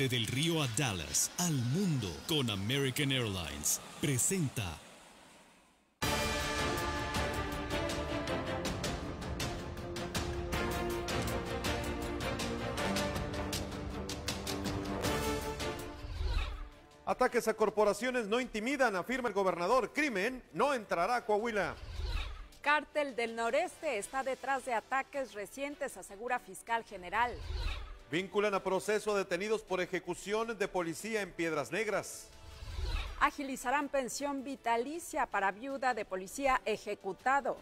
desde el río a Dallas, al mundo, con American Airlines. Presenta. Ataques a corporaciones no intimidan, afirma el gobernador. Crimen no entrará a Coahuila. Cártel del Noreste está detrás de ataques recientes, asegura fiscal general. Vinculan a proceso detenidos por ejecución de policía en Piedras Negras. Agilizarán pensión vitalicia para viuda de policía ejecutado.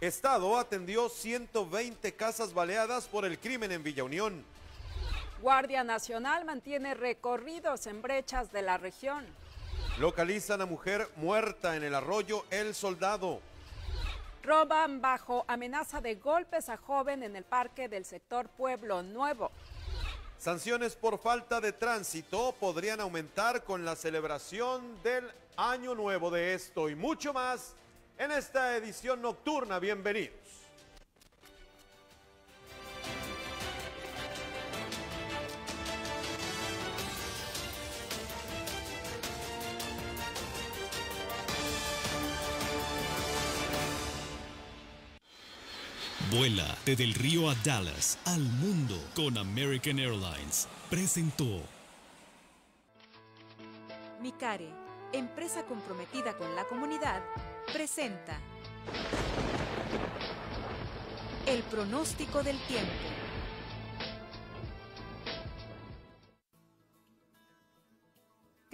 Estado atendió 120 casas baleadas por el crimen en Villa Unión. Guardia Nacional mantiene recorridos en brechas de la región. Localizan a mujer muerta en el arroyo El Soldado. Roban bajo amenaza de golpes a joven en el parque del sector Pueblo Nuevo. Sanciones por falta de tránsito podrían aumentar con la celebración del Año Nuevo de esto y mucho más en esta edición nocturna. Bienvenidos. Vuela desde el río a Dallas, al mundo, con American Airlines. Presentó. Micare, empresa comprometida con la comunidad, presenta el pronóstico del tiempo.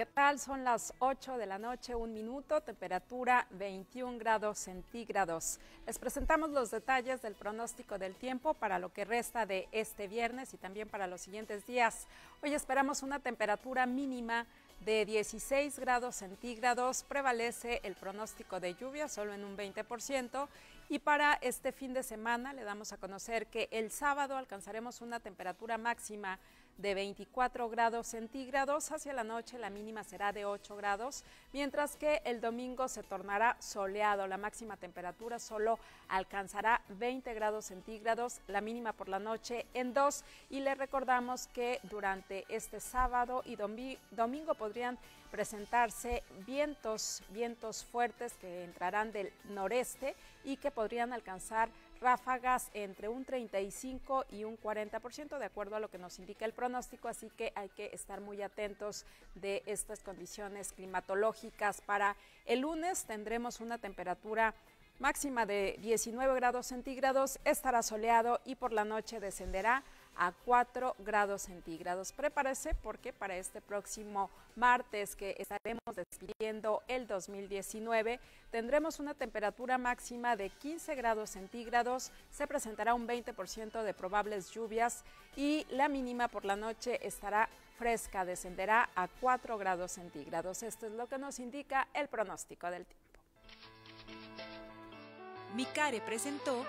¿Qué tal? Son las 8 de la noche, un minuto, temperatura 21 grados centígrados. Les presentamos los detalles del pronóstico del tiempo para lo que resta de este viernes y también para los siguientes días. Hoy esperamos una temperatura mínima de 16 grados centígrados, prevalece el pronóstico de lluvia solo en un 20% y para este fin de semana le damos a conocer que el sábado alcanzaremos una temperatura máxima de 24 grados centígrados. Hacia la noche la mínima será de 8 grados, mientras que el domingo se tornará soleado. La máxima temperatura solo alcanzará 20 grados centígrados, la mínima por la noche en 2. Y le recordamos que durante este sábado y domingo podrían presentarse vientos, vientos fuertes que entrarán del noreste y que podrían alcanzar ráfagas entre un 35 y un 40% de acuerdo a lo que nos indica el pronóstico, así que hay que estar muy atentos de estas condiciones climatológicas. Para el lunes tendremos una temperatura máxima de 19 grados centígrados, estará soleado y por la noche descenderá a 4 grados centígrados. Prepárese porque para este próximo martes que estaremos despidiendo el 2019 tendremos una temperatura máxima de 15 grados centígrados, se presentará un 20% de probables lluvias y la mínima por la noche estará fresca, descenderá a 4 grados centígrados. Esto es lo que nos indica el pronóstico del tiempo. Micare presentó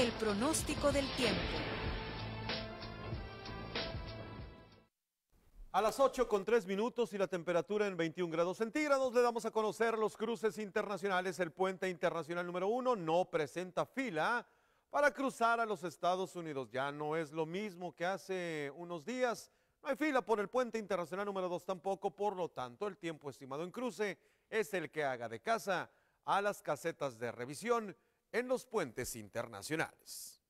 el pronóstico del tiempo. A las 8 con 3 minutos y la temperatura en 21 grados centígrados le damos a conocer los cruces internacionales. El puente internacional número 1 no presenta fila para cruzar a los Estados Unidos. Ya no es lo mismo que hace unos días. No hay fila por el puente internacional número 2 tampoco, por lo tanto el tiempo estimado en cruce es el que haga de casa a las casetas de revisión en los puentes internacionales.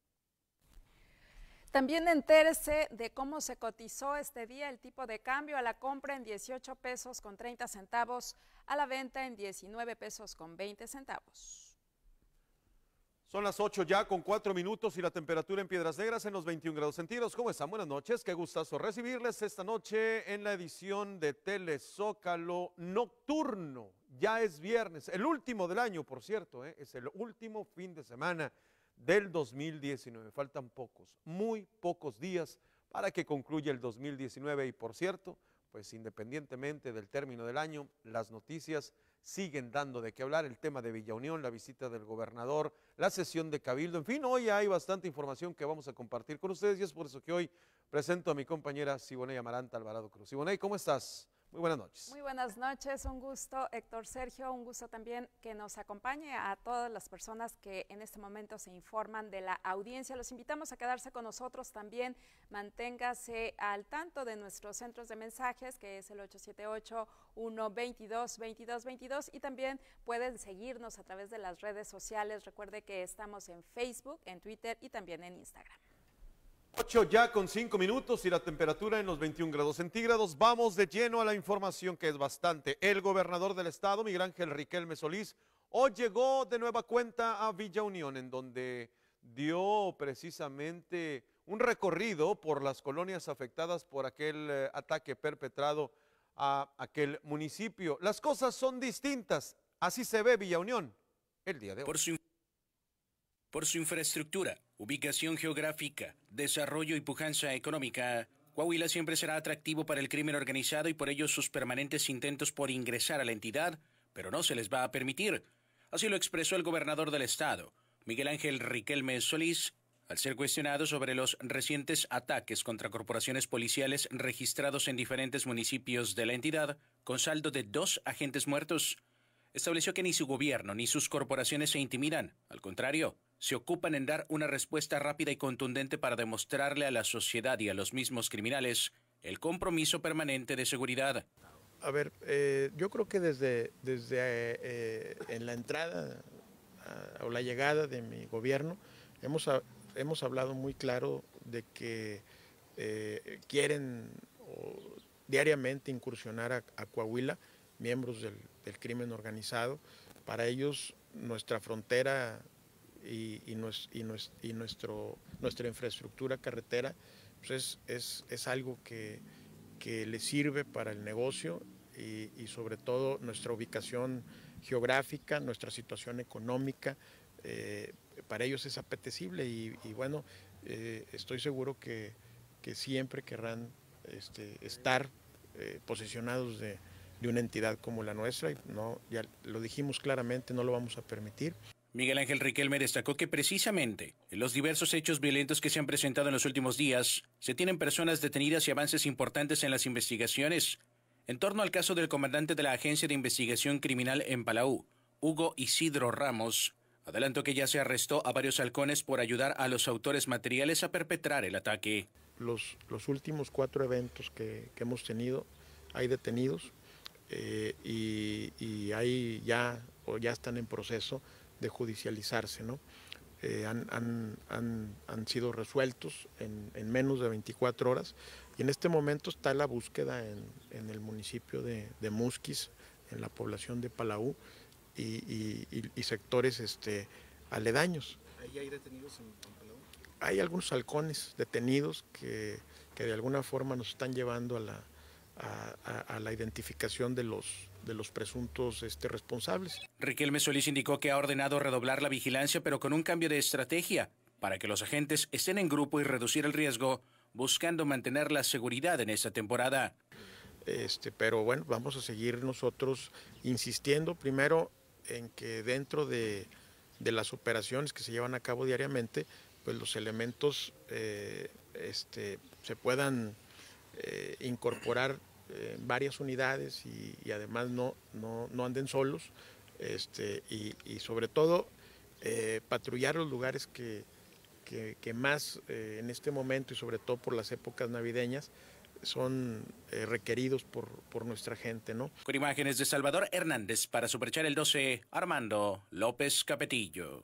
También entérese de cómo se cotizó este día el tipo de cambio a la compra en 18 pesos con 30 centavos, a la venta en 19 pesos con 20 centavos. Son las 8 ya con 4 minutos y la temperatura en Piedras Negras en los 21 grados centígrados. ¿Cómo están? Buenas noches. Qué gustazo recibirles esta noche en la edición de Telezócalo Nocturno. Ya es viernes, el último del año, por cierto, ¿eh? es el último fin de semana del 2019. Faltan pocos, muy pocos días para que concluya el 2019 y por cierto, pues independientemente del término del año, las noticias siguen dando de qué hablar, el tema de Villa Unión, la visita del gobernador, la sesión de Cabildo, en fin, hoy hay bastante información que vamos a compartir con ustedes y es por eso que hoy presento a mi compañera Siboney Amaranta Alvarado Cruz. Siboney, ¿cómo estás? Muy buenas noches. Muy buenas noches, un gusto Héctor Sergio, un gusto también que nos acompañe a todas las personas que en este momento se informan de la audiencia. Los invitamos a quedarse con nosotros también, manténgase al tanto de nuestros centros de mensajes, que es el 878-122-2222 y también pueden seguirnos a través de las redes sociales. Recuerde que estamos en Facebook, en Twitter y también en Instagram. 8 ya con 5 minutos y la temperatura en los 21 grados centígrados. Vamos de lleno a la información que es bastante. El gobernador del estado, Miguel Ángel Riquelme Solís, hoy llegó de nueva cuenta a Villa Unión, en donde dio precisamente un recorrido por las colonias afectadas por aquel eh, ataque perpetrado a aquel municipio. Las cosas son distintas. Así se ve Villa Unión el día de hoy. Por su infraestructura, ubicación geográfica, desarrollo y pujanza económica, Coahuila siempre será atractivo para el crimen organizado y por ello sus permanentes intentos por ingresar a la entidad, pero no se les va a permitir. Así lo expresó el gobernador del estado, Miguel Ángel Riquelme Solís, al ser cuestionado sobre los recientes ataques contra corporaciones policiales registrados en diferentes municipios de la entidad, con saldo de dos agentes muertos. Estableció que ni su gobierno ni sus corporaciones se intimidan, al contrario, se ocupan en dar una respuesta rápida y contundente para demostrarle a la sociedad y a los mismos criminales el compromiso permanente de seguridad. A ver, eh, yo creo que desde, desde eh, en la entrada a, o la llegada de mi gobierno hemos, hemos hablado muy claro de que eh, quieren diariamente incursionar a, a Coahuila miembros del, del, crimen organizado. Para ellos nuestra frontera y, nuestro, nuestra infraestructura carretera pues es, es, es, algo que, que le sirve para el negocio y, sobre todo nuestra ubicación geográfica, nuestra situación económica, eh, para ellos es apetecible y, bueno, eh, estoy seguro que, que siempre querrán este, estar eh, posicionados de, de una entidad como la nuestra y no, ya lo dijimos claramente, no lo vamos a permitir. Miguel Ángel Riquelme destacó que precisamente en los diversos hechos violentos que se han presentado en los últimos días, se tienen personas detenidas y avances importantes en las investigaciones. En torno al caso del comandante de la Agencia de Investigación Criminal en Palau, Hugo Isidro Ramos, adelantó que ya se arrestó a varios halcones por ayudar a los autores materiales a perpetrar el ataque. Los, últimos cuatro eventos que, que, hemos tenido, hay detenidos eh, y, y hay ya, o ya están en proceso de judicializarse, ¿no? Eh, han, han, han, han, sido resueltos en, en, menos de 24 horas y en este momento está la búsqueda en, en el municipio de, de, Musquis, en la población de Palau y, y, y, y sectores este, aledaños. ¿Ahí hay detenidos en, en Palau? Hay algunos halcones detenidos que, que, de alguna forma nos están llevando a la, a, a, a la identificación de los, de los presuntos este, responsables. Riquelme Solís indicó que ha ordenado redoblar la vigilancia, pero con un cambio de estrategia, para que los agentes estén en grupo y reducir el riesgo, buscando mantener la seguridad en esta temporada. Este, pero bueno, vamos a seguir nosotros insistiendo primero en que dentro de, de las operaciones que se llevan a cabo diariamente, pues los elementos eh, este, se puedan eh, incorporar en varias unidades y, y además no, no, no, anden solos este, y, y sobre todo eh, patrullar los lugares que, que, que más eh, en este momento y sobre todo por las épocas navideñas son eh, requeridos por, por, nuestra gente. ¿no? Con imágenes de Salvador Hernández para Superchar el 12, Armando López Capetillo.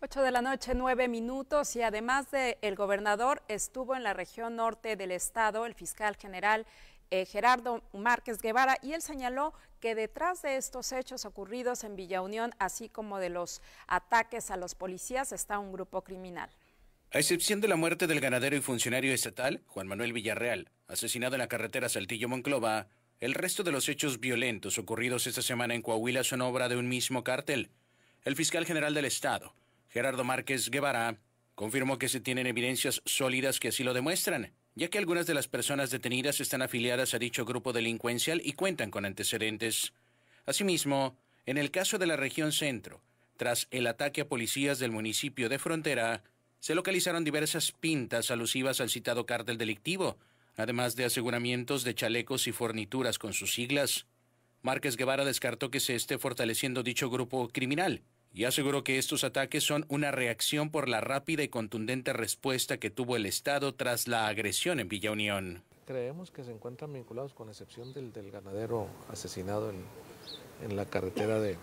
8 de la noche, 9 minutos, y además del el gobernador, estuvo en la región norte del estado el fiscal general eh, Gerardo Márquez Guevara, y él señaló que detrás de estos hechos ocurridos en Villa Unión, así como de los ataques a los policías, está un grupo criminal. A excepción de la muerte del ganadero y funcionario estatal, Juan Manuel Villarreal, asesinado en la carretera Saltillo-Monclova, el resto de los hechos violentos ocurridos esta semana en Coahuila son obra de un mismo cártel. El fiscal general del Estado, Gerardo Márquez Guevara, confirmó que se tienen evidencias sólidas que así lo demuestran, ya que algunas de las personas detenidas están afiliadas a dicho grupo delincuencial y cuentan con antecedentes. Asimismo, en el caso de la región centro, tras el ataque a policías del municipio de Frontera, se localizaron diversas pintas alusivas al citado cártel delictivo, además de aseguramientos de chalecos y fornituras con sus siglas. Márquez Guevara descartó que se esté fortaleciendo dicho grupo criminal y aseguró que estos ataques son una reacción por la rápida y contundente respuesta que tuvo el Estado tras la agresión en Villa Unión. Creemos que se encuentran vinculados con excepción del, del ganadero asesinado en, en la carretera de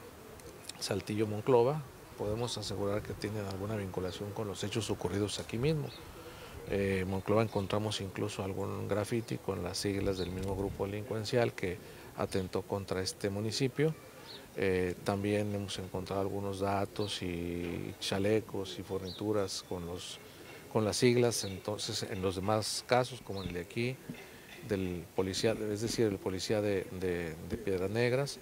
Saltillo-Monclova. Podemos asegurar que tienen alguna vinculación con los hechos ocurridos aquí mismo. Eh, Monclova encontramos incluso algún grafiti con las siglas del mismo grupo delincuencial que atentó contra este municipio. Eh, también hemos encontrado algunos datos y chalecos y fornituras con, los, con las siglas, entonces en los demás casos, como en el de aquí, del policía, es decir, el policía de, de, Piedras Negras,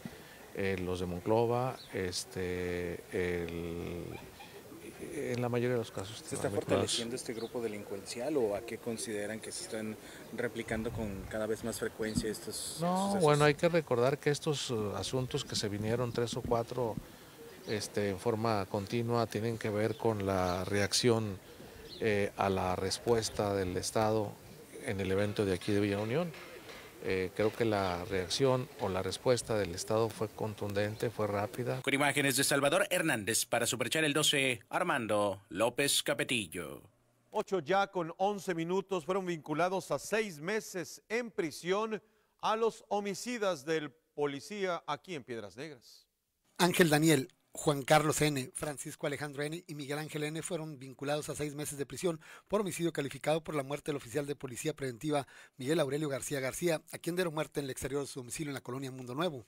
eh, los de Monclova, este, el, en la mayoría de los casos. ¿Se está fortaleciendo este grupo delincuencial o a qué consideran que se están replicando con cada vez más frecuencia estos No, sucesos? bueno, hay que recordar que estos uh, asuntos que se vinieron tres o cuatro este, en forma continua tienen que ver con la reacción eh, a la respuesta del Estado en el evento de aquí de Villa Unión. Eh, creo que la reacción o la respuesta del Estado fue contundente, fue rápida. Con imágenes de Salvador Hernández para Superchar el 12, Armando López Capetillo. Ocho ya con 11 minutos fueron vinculados a seis meses en prisión a los homicidas del policía aquí en Piedras Negras. Ángel Daniel, Juan Carlos N., Francisco Alejandro N. y Miguel Ángel N. fueron vinculados a seis meses de prisión por homicidio calificado por la muerte del oficial de policía preventiva Miguel Aurelio García García, a quien dieron muerte en el exterior de su domicilio en la colonia Mundo Nuevo.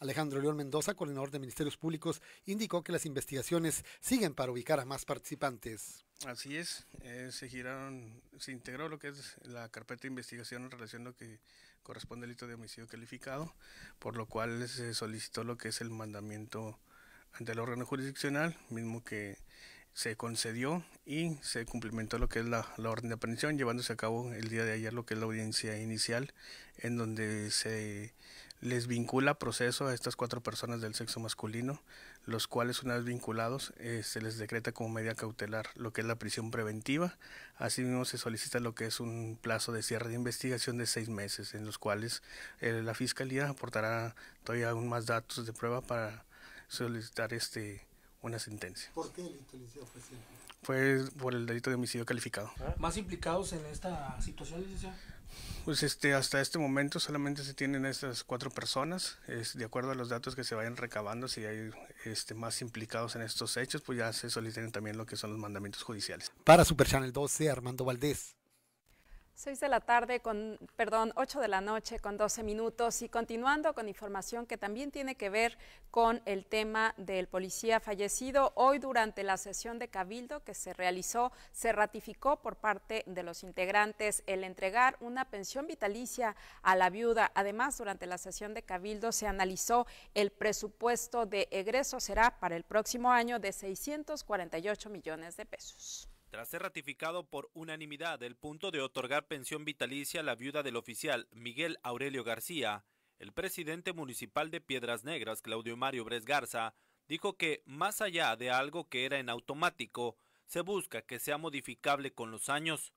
Alejandro León Mendoza, coordinador de Ministerios Públicos, indicó que las investigaciones siguen para ubicar a más participantes. Así es, eh, se giraron, se integró lo que es la carpeta de investigación en relación a lo que corresponde al delito de homicidio calificado, por lo cual se solicitó lo que es el mandamiento ante el órgano jurisdiccional, mismo que se concedió y se cumplimentó lo que es la, orden de aprehensión, llevándose a cabo el día de ayer lo que es la audiencia inicial, en donde se les vincula proceso a estas cuatro personas del sexo masculino, los cuales una vez vinculados eh, se les decreta como medida cautelar lo que es la prisión preventiva, asimismo se solicita lo que es un plazo de cierre de investigación de seis meses, en los cuales eh, la Fiscalía aportará todavía aún más datos de prueba para solicitar este una sentencia. ¿Por qué el licenciado presidente? Fue por el delito de homicidio calificado. ¿Más implicados en esta situación, licenciado? Pues este, hasta este momento solamente se tienen estas cuatro personas. Es, de acuerdo a los datos que se vayan recabando, si hay este, más implicados en estos hechos, pues ya se solicitan también lo que son los mandamientos judiciales. Para Super Channel 12, Armando Valdés. 6 de la tarde con, perdón, 8 de la noche con 12 minutos y continuando con información que también tiene que ver con el tema del policía fallecido. Hoy durante la sesión de Cabildo que se realizó, se ratificó por parte de los integrantes el entregar una pensión vitalicia a la viuda. Además, durante la sesión de Cabildo se analizó el presupuesto de egreso será para el próximo año de 648 millones de pesos. Tras ser ratificado por unanimidad el punto de otorgar pensión vitalicia a la viuda del oficial Miguel Aurelio García, el presidente municipal de Piedras Negras, Claudio Mario Bres Garza, dijo que, más allá de algo que era en automático, se busca que sea modificable con los años.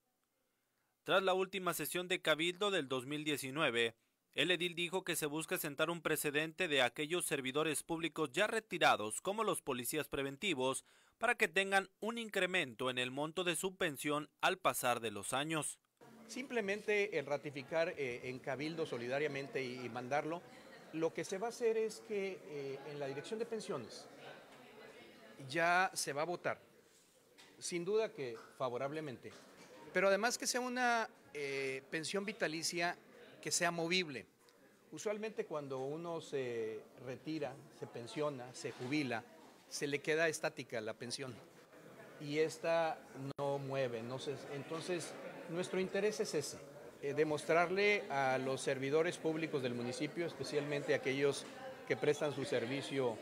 Tras la última sesión de Cabildo del 2019, el edil dijo que se busca sentar un precedente de aquellos servidores públicos ya retirados, como los policías preventivos, para que tengan un incremento en el monto de su pensión al pasar de los años. Simplemente el ratificar eh, en Cabildo solidariamente y, mandarlo, lo que se va a hacer es que eh, en la dirección de pensiones ya se va a votar, sin duda que favorablemente, pero además que sea una eh, pensión vitalicia que sea movible. Usualmente cuando uno se retira, se pensiona, se jubila, se le queda estática la pensión y esta no mueve. No se, entonces, nuestro interés es ese, eh, demostrarle a los servidores públicos del municipio, especialmente aquellos que prestan su servicio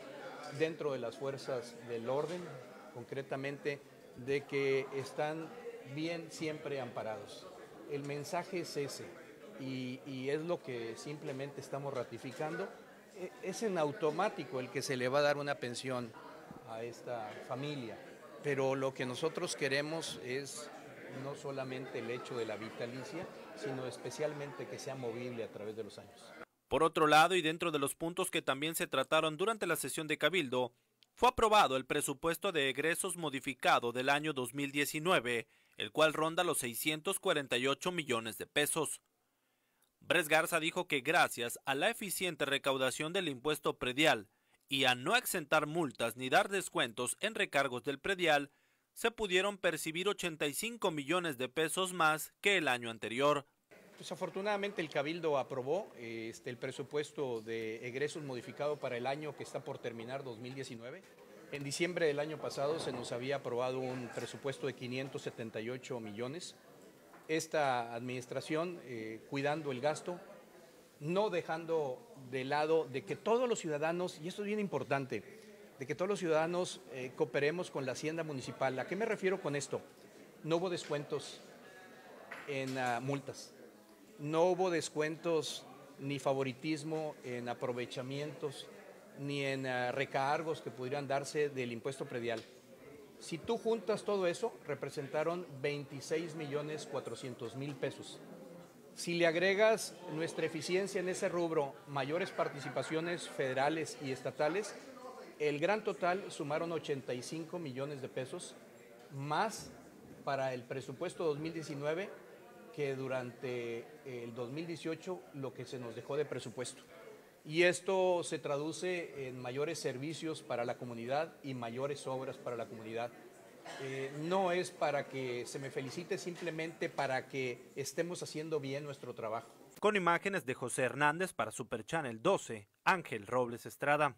dentro de las fuerzas del orden, concretamente, de que están bien siempre amparados. El mensaje es ese y, y es lo que simplemente estamos ratificando. Es en automático el que se le va a dar una pensión a esta familia, pero lo que nosotros queremos es no solamente el hecho de la vitalicia, sino especialmente que sea movible a través de los años. Por otro lado, y dentro de los puntos que también se trataron durante la sesión de Cabildo, fue aprobado el presupuesto de egresos modificado del año 2019, el cual ronda los 648 millones de pesos. Bres Garza dijo que gracias a la eficiente recaudación del impuesto predial y a no exentar multas ni dar descuentos en recargos del predial, se pudieron percibir 85 millones de pesos más que el año anterior. Pues afortunadamente el Cabildo aprobó este, el presupuesto de egresos modificado para el año que está por terminar 2019. En diciembre del año pasado se nos había aprobado un presupuesto de 578 millones. Esta administración, eh, cuidando el gasto, no dejando de lado de que todos los ciudadanos, y esto es bien importante, de que todos los ciudadanos eh, cooperemos con la hacienda municipal. ¿A qué me refiero con esto? No hubo descuentos en uh, multas, no hubo descuentos ni favoritismo en aprovechamientos, ni en uh, recargos que pudieran darse del impuesto predial. Si tú juntas todo eso, representaron 26 millones 400 mil pesos. Si le agregas nuestra eficiencia en ese rubro, mayores participaciones federales y estatales, el gran total sumaron 85 millones de pesos, más para el presupuesto 2019 que durante el 2018 lo que se nos dejó de presupuesto. Y esto se traduce en mayores servicios para la comunidad y mayores obras para la comunidad. Eh, no es para que se me felicite, simplemente para que estemos haciendo bien nuestro trabajo. Con imágenes de José Hernández para Super Channel 12, Ángel Robles Estrada.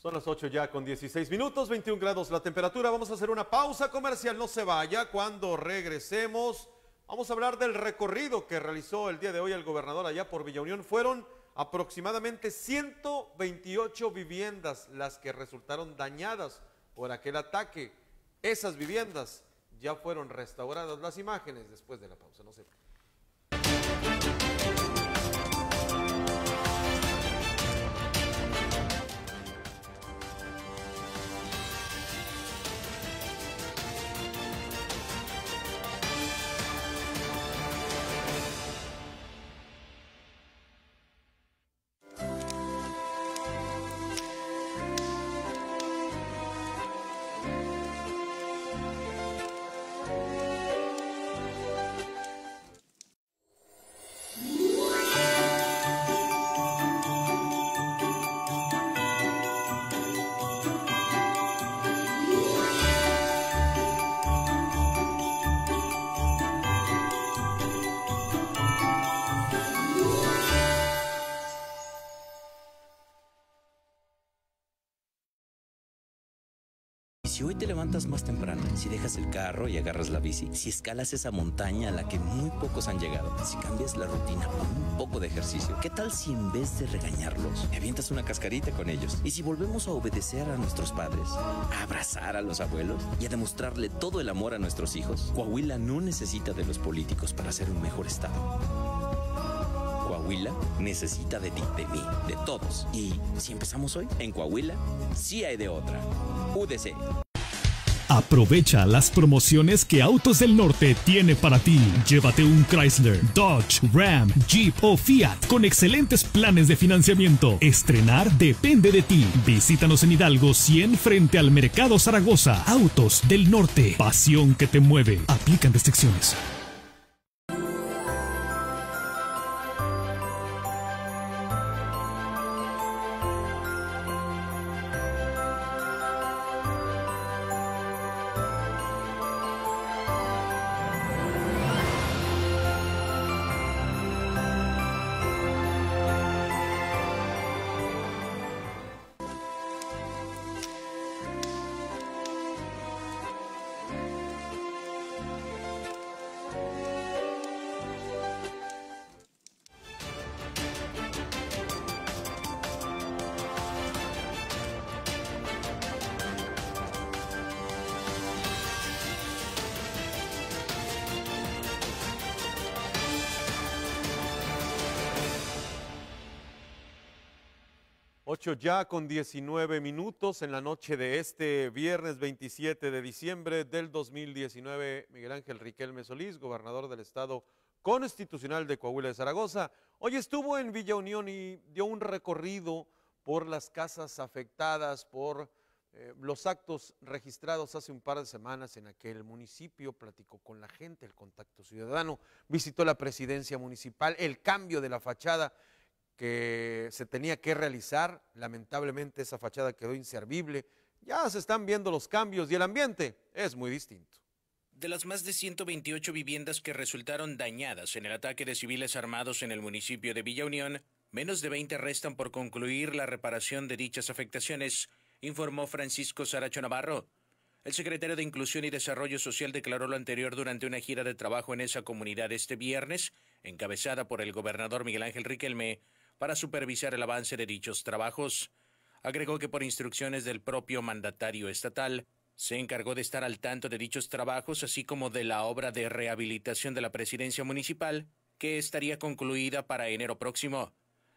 Son las 8 ya con 16 minutos, 21 grados la temperatura. Vamos a hacer una pausa comercial, no se vaya. Cuando regresemos, vamos a hablar del recorrido que realizó el día de hoy el gobernador allá por Villa Unión. Fueron aproximadamente 128 viviendas las que resultaron dañadas por aquel ataque. Esas viviendas ya fueron restauradas. Las imágenes después de la pausa, no se hoy te levantas más temprano, si dejas el carro y agarras la bici, si escalas esa montaña a la que muy pocos han llegado, si cambias la rutina por un poco de ejercicio, ¿qué tal si en vez de regañarlos, te avientas una cascarita con ellos? Y si volvemos a obedecer a nuestros padres, a abrazar a los abuelos y a demostrarle todo el amor a nuestros hijos, Coahuila no necesita de los políticos para ser un mejor estado. Coahuila necesita de ti, de mí, de todos. Y si empezamos hoy, en Coahuila, sí hay de otra. UDC. Aprovecha las promociones que Autos del Norte tiene para ti. Llévate un Chrysler, Dodge, Ram, Jeep o Fiat con excelentes planes de financiamiento. Estrenar depende de ti. Visítanos en Hidalgo 100 frente al Mercado Zaragoza. Autos del Norte. Pasión que te mueve. Aplican restricciones. 8 ya con 19 minutos en la noche de este viernes 27 de diciembre del 2019. Miguel Ángel Riquelme Solís, gobernador del estado constitucional de Coahuila de Zaragoza, hoy estuvo en Villa Unión y dio un recorrido por las casas afectadas por eh, los actos registrados hace un par de semanas en aquel municipio, platicó con la gente, el contacto ciudadano, visitó la presidencia municipal, el cambio de la fachada que se tenía que realizar, lamentablemente esa fachada quedó inservible, ya se están viendo los cambios y el ambiente es muy distinto. De las más de 128 viviendas que resultaron dañadas en el ataque de civiles armados en el municipio de Villa Unión, menos de 20 restan por concluir la reparación de dichas afectaciones informó Francisco Saracho Navarro. El secretario de Inclusión y Desarrollo Social declaró lo anterior durante una gira de trabajo en esa comunidad este viernes, encabezada por el gobernador Miguel Ángel Riquelme, para supervisar el avance de dichos trabajos. Agregó que por instrucciones del propio mandatario estatal, se encargó de estar al tanto de dichos trabajos, así como de la obra de rehabilitación de la presidencia municipal, que estaría concluida para enero próximo.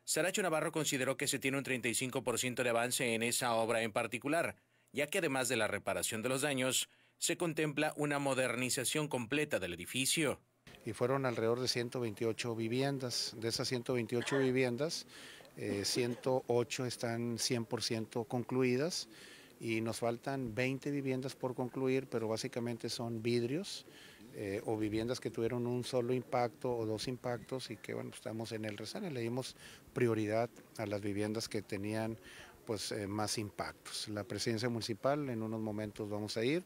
Saracho Navarro consideró que se tiene un 35% de avance en esa obra en particular, ya que además de la reparación de los daños, se contempla una modernización completa del edificio. Y fueron alrededor de 128 viviendas. De esas 128 viviendas, 108 eh, están 100% concluidas y nos faltan 20 viviendas por concluir, pero básicamente son vidrios eh, o viviendas que tuvieron un solo impacto o dos impactos y que bueno, estamos en el resane, le dimos prioridad a las viviendas que tenían pues eh, más impactos. La presidencia municipal en unos momentos vamos a ir.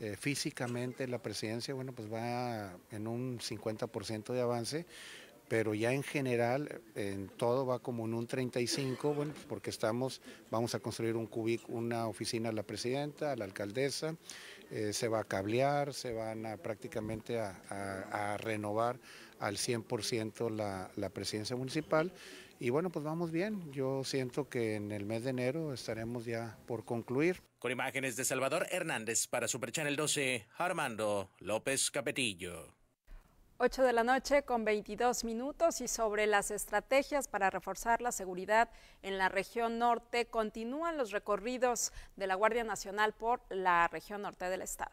Eh, físicamente la presidencia, bueno, pues va en un 50% de avance, pero ya en general en todo va como en un 35, bueno, pues porque estamos, vamos a construir un cubic, una oficina a la presidenta, a la alcaldesa, eh, se va a cablear, se van a prácticamente a, renovar al 100% la, la presidencia municipal. Y bueno, pues vamos bien. Yo siento que en el mes de enero estaremos ya por concluir. Con imágenes de Salvador Hernández para Super Channel 12, Armando López Capetillo. 8 de la noche con 22 minutos y sobre las estrategias para reforzar la seguridad en la región norte continúan los recorridos de la Guardia Nacional por la región norte del estado.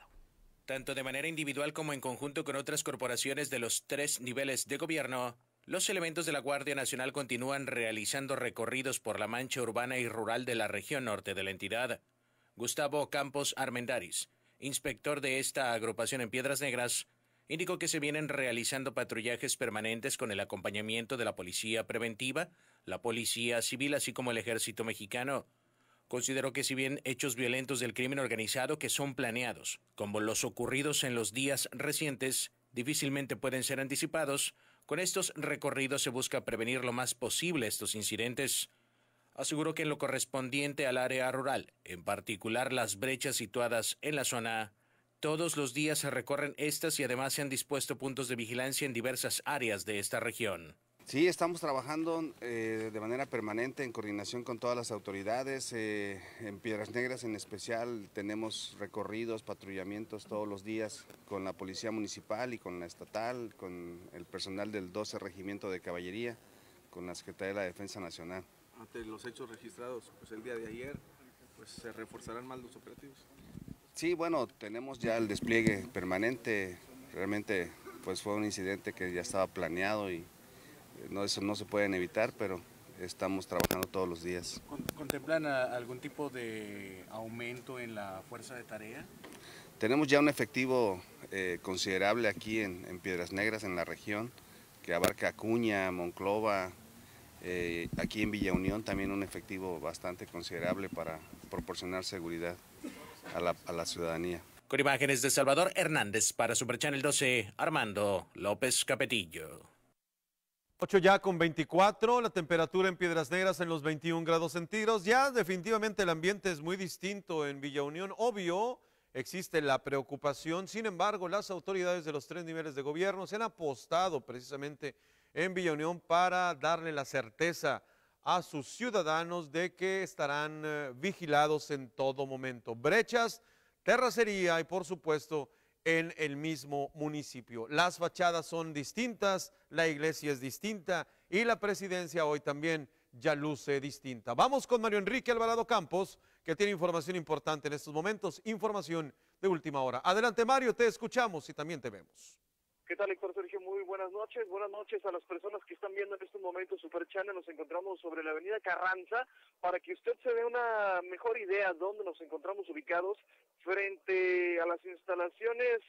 Tanto de manera individual como en conjunto con otras corporaciones de los tres niveles de gobierno, los elementos de la Guardia Nacional continúan realizando recorridos por la mancha urbana y rural de la región norte de la entidad. Gustavo Campos Armendaris, inspector de esta agrupación en Piedras Negras, indicó que se vienen realizando patrullajes permanentes con el acompañamiento de la Policía Preventiva, la Policía Civil, así como el Ejército Mexicano. Consideró que si bien hechos violentos del crimen organizado que son planeados, como los ocurridos en los días recientes, difícilmente pueden ser anticipados, con estos recorridos se busca prevenir lo más posible estos incidentes. Aseguró que en lo correspondiente al área rural, en particular las brechas situadas en la zona, todos los días se recorren estas y además se han dispuesto puntos de vigilancia en diversas áreas de esta región. Sí, estamos trabajando eh, de manera permanente en coordinación con todas las autoridades. Eh, en Piedras Negras en especial tenemos recorridos, patrullamientos todos los días con la Policía Municipal y con la Estatal, con el personal del 12 Regimiento de Caballería, con la Secretaría de la Defensa Nacional. Ante los hechos registrados pues, el día de ayer, pues, ¿se reforzarán más los operativos? Sí, bueno, tenemos ya el despliegue permanente. Realmente pues fue un incidente que ya estaba planeado y no, eso no se pueden evitar, pero estamos trabajando todos los días. ¿Contemplan algún tipo de aumento en la fuerza de tarea? Tenemos ya un efectivo eh, considerable aquí en, Piedras Negras, en la región, que abarca Acuña, Monclova, eh, aquí en Villa Unión también un efectivo bastante considerable para proporcionar seguridad a la, ciudadanía. Con imágenes de Salvador Hernández para Super Channel 12, Armando López Capetillo. 8 ya con 24, la temperatura en Piedras Negras en los 21 grados centígrados. Ya definitivamente el ambiente es muy distinto en Villa Unión. Obvio, existe la preocupación. Sin embargo, las autoridades de los tres niveles de gobierno se han apostado precisamente en Villa Unión para darle la certeza a sus ciudadanos de que estarán eh, vigilados en todo momento. Brechas, terracería y por supuesto en el mismo municipio. Las fachadas son distintas, la iglesia es distinta y la presidencia hoy también ya luce distinta. Vamos con Mario Enrique Alvarado Campos, que tiene información importante en estos momentos, información de última hora. Adelante Mario, te escuchamos y también te vemos. ¿Qué tal, Héctor Sergio? Muy buenas noches. Buenas noches a las personas que están viendo en estos momentos Super Channel. Nos encontramos sobre la avenida Carranza para que usted se dé una mejor idea dónde nos encontramos ubicados frente a las instalaciones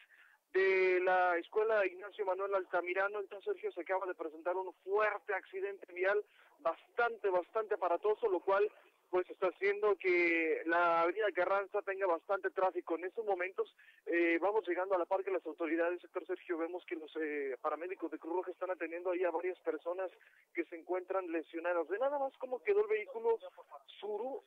de la escuela Ignacio Manuel Altamirano. Entonces, Sergio, se acaba de presentar un fuerte accidente vial bastante, bastante aparatoso, lo cual pues está haciendo que la avenida Carranza tenga bastante tráfico. En estos momentos eh, vamos llegando a la par que las autoridades, sector Sergio, vemos que los eh, paramédicos de Cruz Roja están atendiendo ahí a varias personas que se encuentran lesionadas. De nada más cómo quedó el vehículo Suru.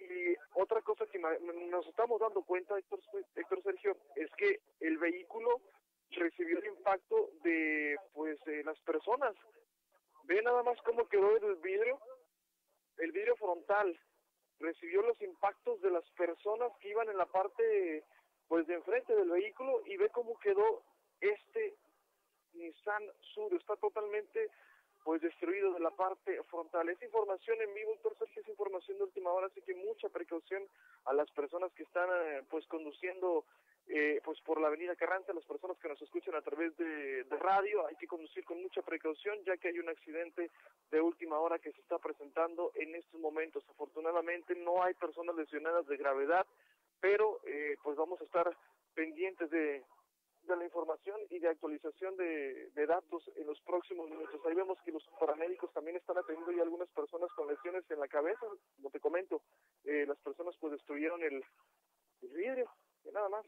Y otra cosa que nos estamos dando cuenta, Héctor, Sergio, es que el vehículo recibió el impacto de pues de las personas. Ve nada más cómo quedó el vidrio el vidrio frontal recibió los impactos de las personas que iban en la parte pues de enfrente del vehículo y ve cómo quedó este Nissan Sur, está totalmente pues destruido de la parte frontal. Es información en vivo, doctor Sergio, es información de última hora, así que mucha precaución a las personas que están eh, pues conduciendo eh, pues por la avenida Carranza, las personas que nos escuchan a través de, radio, hay que conducir con mucha precaución ya que hay un accidente de última hora que se está presentando en estos momentos. Afortunadamente no hay personas lesionadas de gravedad, pero eh, pues vamos a estar pendientes de, de la información y de actualización de, datos en los próximos minutos. Ahí vemos que los paramédicos también están atendiendo y algunas personas con lesiones en la cabeza, como te comento, eh, las personas pues destruyeron el, el vidrio, y nada más.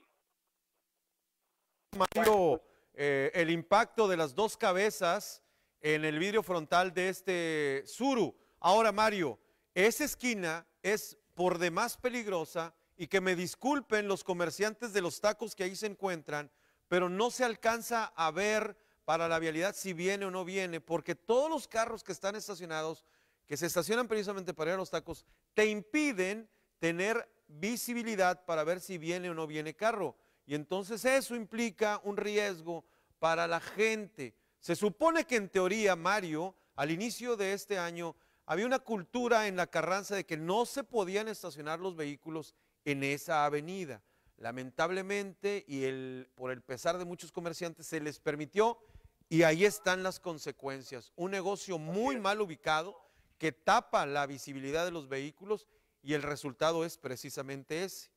Mario, eh, el impacto de las dos cabezas en el vidrio frontal de este Suru. Ahora, Mario, esa esquina es por demás peligrosa y que me disculpen los comerciantes de los tacos que ahí se encuentran, pero no se alcanza a ver para la vialidad si viene o no viene, porque todos los carros que están estacionados, que se estacionan precisamente para ir a los tacos, te impiden tener visibilidad para ver si viene o no viene carro. Y entonces eso implica un riesgo para la gente. Se supone que en teoría, Mario, al inicio de este año, había una cultura en la Carranza de que no se podían estacionar los vehículos en esa avenida. Lamentablemente, y el, por el pesar de muchos comerciantes, se les permitió y ahí están las consecuencias. Un negocio muy mal ubicado que tapa la visibilidad de los vehículos y el resultado es precisamente ese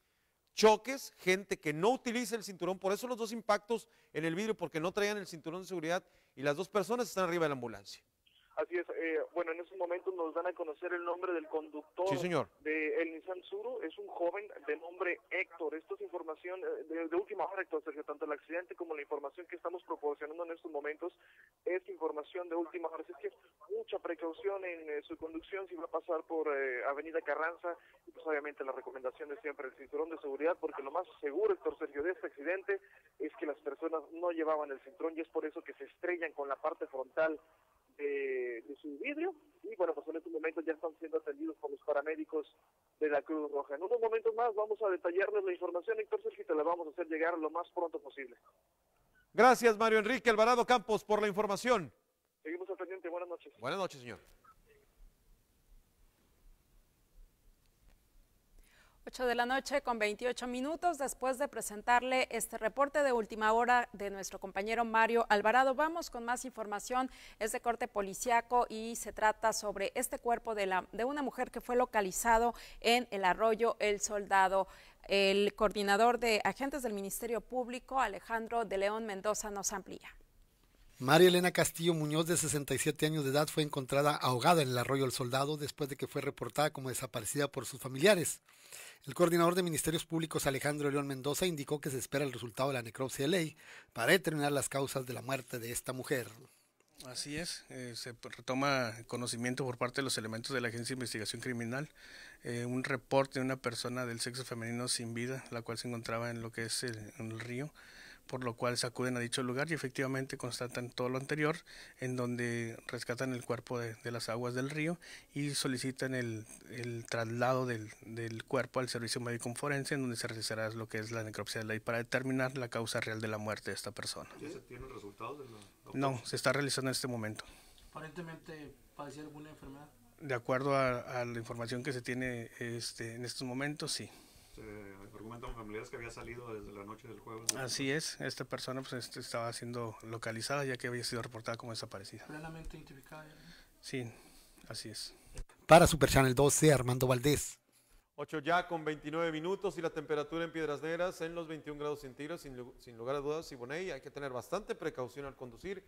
choques, gente que no utiliza el cinturón, por eso los dos impactos en el vidrio, porque no traían el cinturón de seguridad y las dos personas están arriba de la ambulancia. Así es, eh, bueno, en estos momentos nos dan a conocer el nombre del conductor de el Nissan Suru, es un joven de nombre Héctor. Esto es información eh, de, última hora, Héctor Sergio, tanto el accidente como la información que estamos proporcionando en estos momentos es información de última hora. Así es que mucha precaución en eh, su conducción si va a pasar por Avenida Carranza y pues obviamente la recomendación es siempre el cinturón de seguridad porque lo más seguro, Héctor Sergio, de este accidente es que las personas no llevaban el cinturón y es por eso que se estrellan con la parte frontal de, su vidrio y bueno, pues en estos momentos ya están siendo atendidos por los paramédicos de la Cruz Roja. En unos momentos más vamos a detallarles la información, Héctor Sergio, te la vamos a hacer llegar lo más pronto posible. Gracias, Mario Enrique Alvarado Campos, por la información. Seguimos al pendiente, buenas noches. Buenas noches, señor. 8 de la noche con 28 minutos después de presentarle este reporte de última hora de nuestro compañero Mario Alvarado. Vamos con más información, es de corte policiaco y se trata sobre este cuerpo de, la, de una mujer que fue localizado en el arroyo El Soldado. El coordinador de agentes del Ministerio Público, Alejandro de León Mendoza, nos amplía. María Elena Castillo Muñoz, de 67 años de edad, fue encontrada ahogada en el arroyo El Soldado después de que fue reportada como desaparecida por sus familiares. El coordinador de Ministerios Públicos, Alejandro León Mendoza, indicó que se espera el resultado de la necropsia de ley para determinar las causas de la muerte de esta mujer. Así es, eh, se retoma conocimiento por parte de los elementos de la Agencia de Investigación Criminal, eh, un reporte de una persona del sexo femenino sin vida, la cual se encontraba en lo que es el río, por lo cual se acuden a dicho lugar y efectivamente constatan todo lo anterior, en donde rescatan el cuerpo de, las aguas del río y solicitan el, traslado del, cuerpo al servicio médico forense, en donde se realizará lo que es la necropsia de ley para determinar la causa real de la muerte de esta persona. ¿Ya se tienen resultados de No, se está realizando en este momento. Aparentemente padecía alguna enfermedad. De acuerdo a, a la información que se tiene este, en estos momentos, sí. Se argumentan familiares que había salido desde la noche del jueves. Así es, esta persona pues, este, estaba siendo localizada ya que había sido reportada como desaparecida. Plenamente identificada. Sí, así es. Para Super Channel 12, Armando Valdés. 8 ya con 29 minutos y la temperatura en Piedras Negras en los 21 grados centígrados, sin lugar a dudas, Siboney, hay que tener bastante precaución al conducir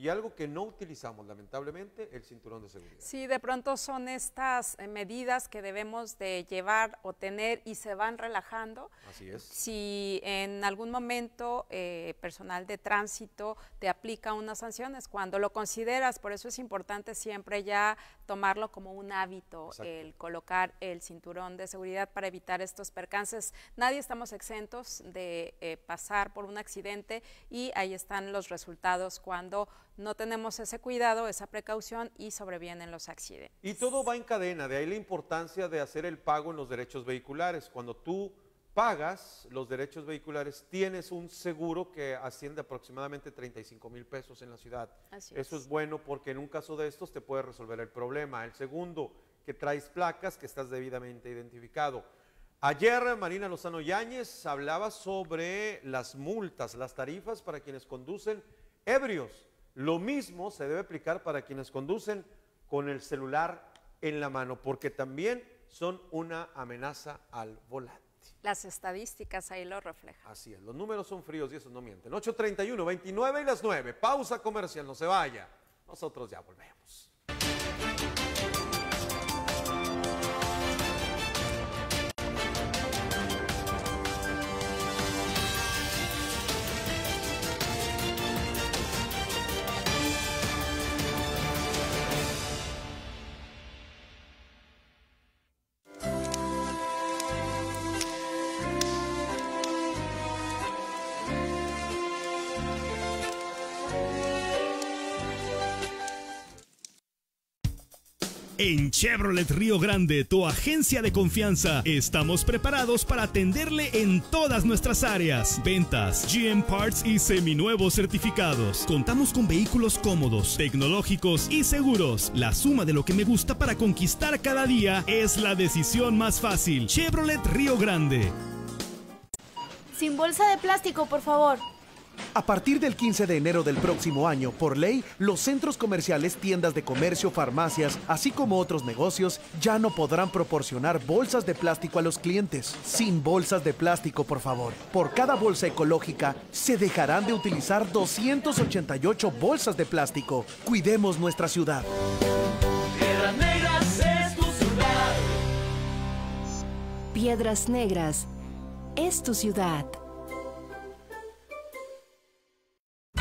y algo que no utilizamos, lamentablemente, el cinturón de seguridad. Sí, de pronto son estas eh, medidas que debemos de llevar o tener y se van relajando. Así es. Si en algún momento eh, personal de tránsito te aplica unas sanciones, cuando lo consideras, por eso es importante siempre ya tomarlo como un hábito, Exacto. el colocar el cinturón de seguridad para evitar estos percances. Nadie estamos exentos de eh, pasar por un accidente y ahí están los resultados cuando no tenemos ese cuidado, esa precaución y sobrevienen los accidentes. Y todo va en cadena, de ahí la importancia de hacer el pago en los derechos vehiculares. Cuando tú pagas los derechos vehiculares, tienes un seguro que asciende aproximadamente 35 mil pesos en la ciudad. Así Eso es. es bueno porque en un caso de estos te puede resolver el problema. El segundo, que traes placas, que estás debidamente identificado. Ayer Marina Lozano Yáñez hablaba sobre las multas, las tarifas para quienes conducen ebrios. Lo mismo se debe aplicar para quienes conducen con el celular en la mano, porque también son una amenaza al volante. Las estadísticas ahí lo reflejan. Así es, los números son fríos y esos no mienten. 8.31, 29 y las 9. Pausa comercial, no se vaya. Nosotros ya volvemos. En Chevrolet Río Grande, tu agencia de confianza, estamos preparados para atenderle en todas nuestras áreas. Ventas, GM Parts y seminuevos certificados. Contamos con vehículos cómodos, tecnológicos y seguros. La suma de lo que me gusta para conquistar cada día es la decisión más fácil. Chevrolet Río Grande. Sin bolsa de plástico, por favor. A partir del 15 de enero del próximo año, por ley, los centros comerciales, tiendas de comercio, farmacias, así como otros negocios, ya no podrán proporcionar bolsas de plástico a los clientes. Sin bolsas de plástico, por favor. Por cada bolsa ecológica, se dejarán de utilizar 288 bolsas de plástico. Cuidemos nuestra ciudad. Piedras Negras es tu ciudad. Piedras Negras es tu ciudad.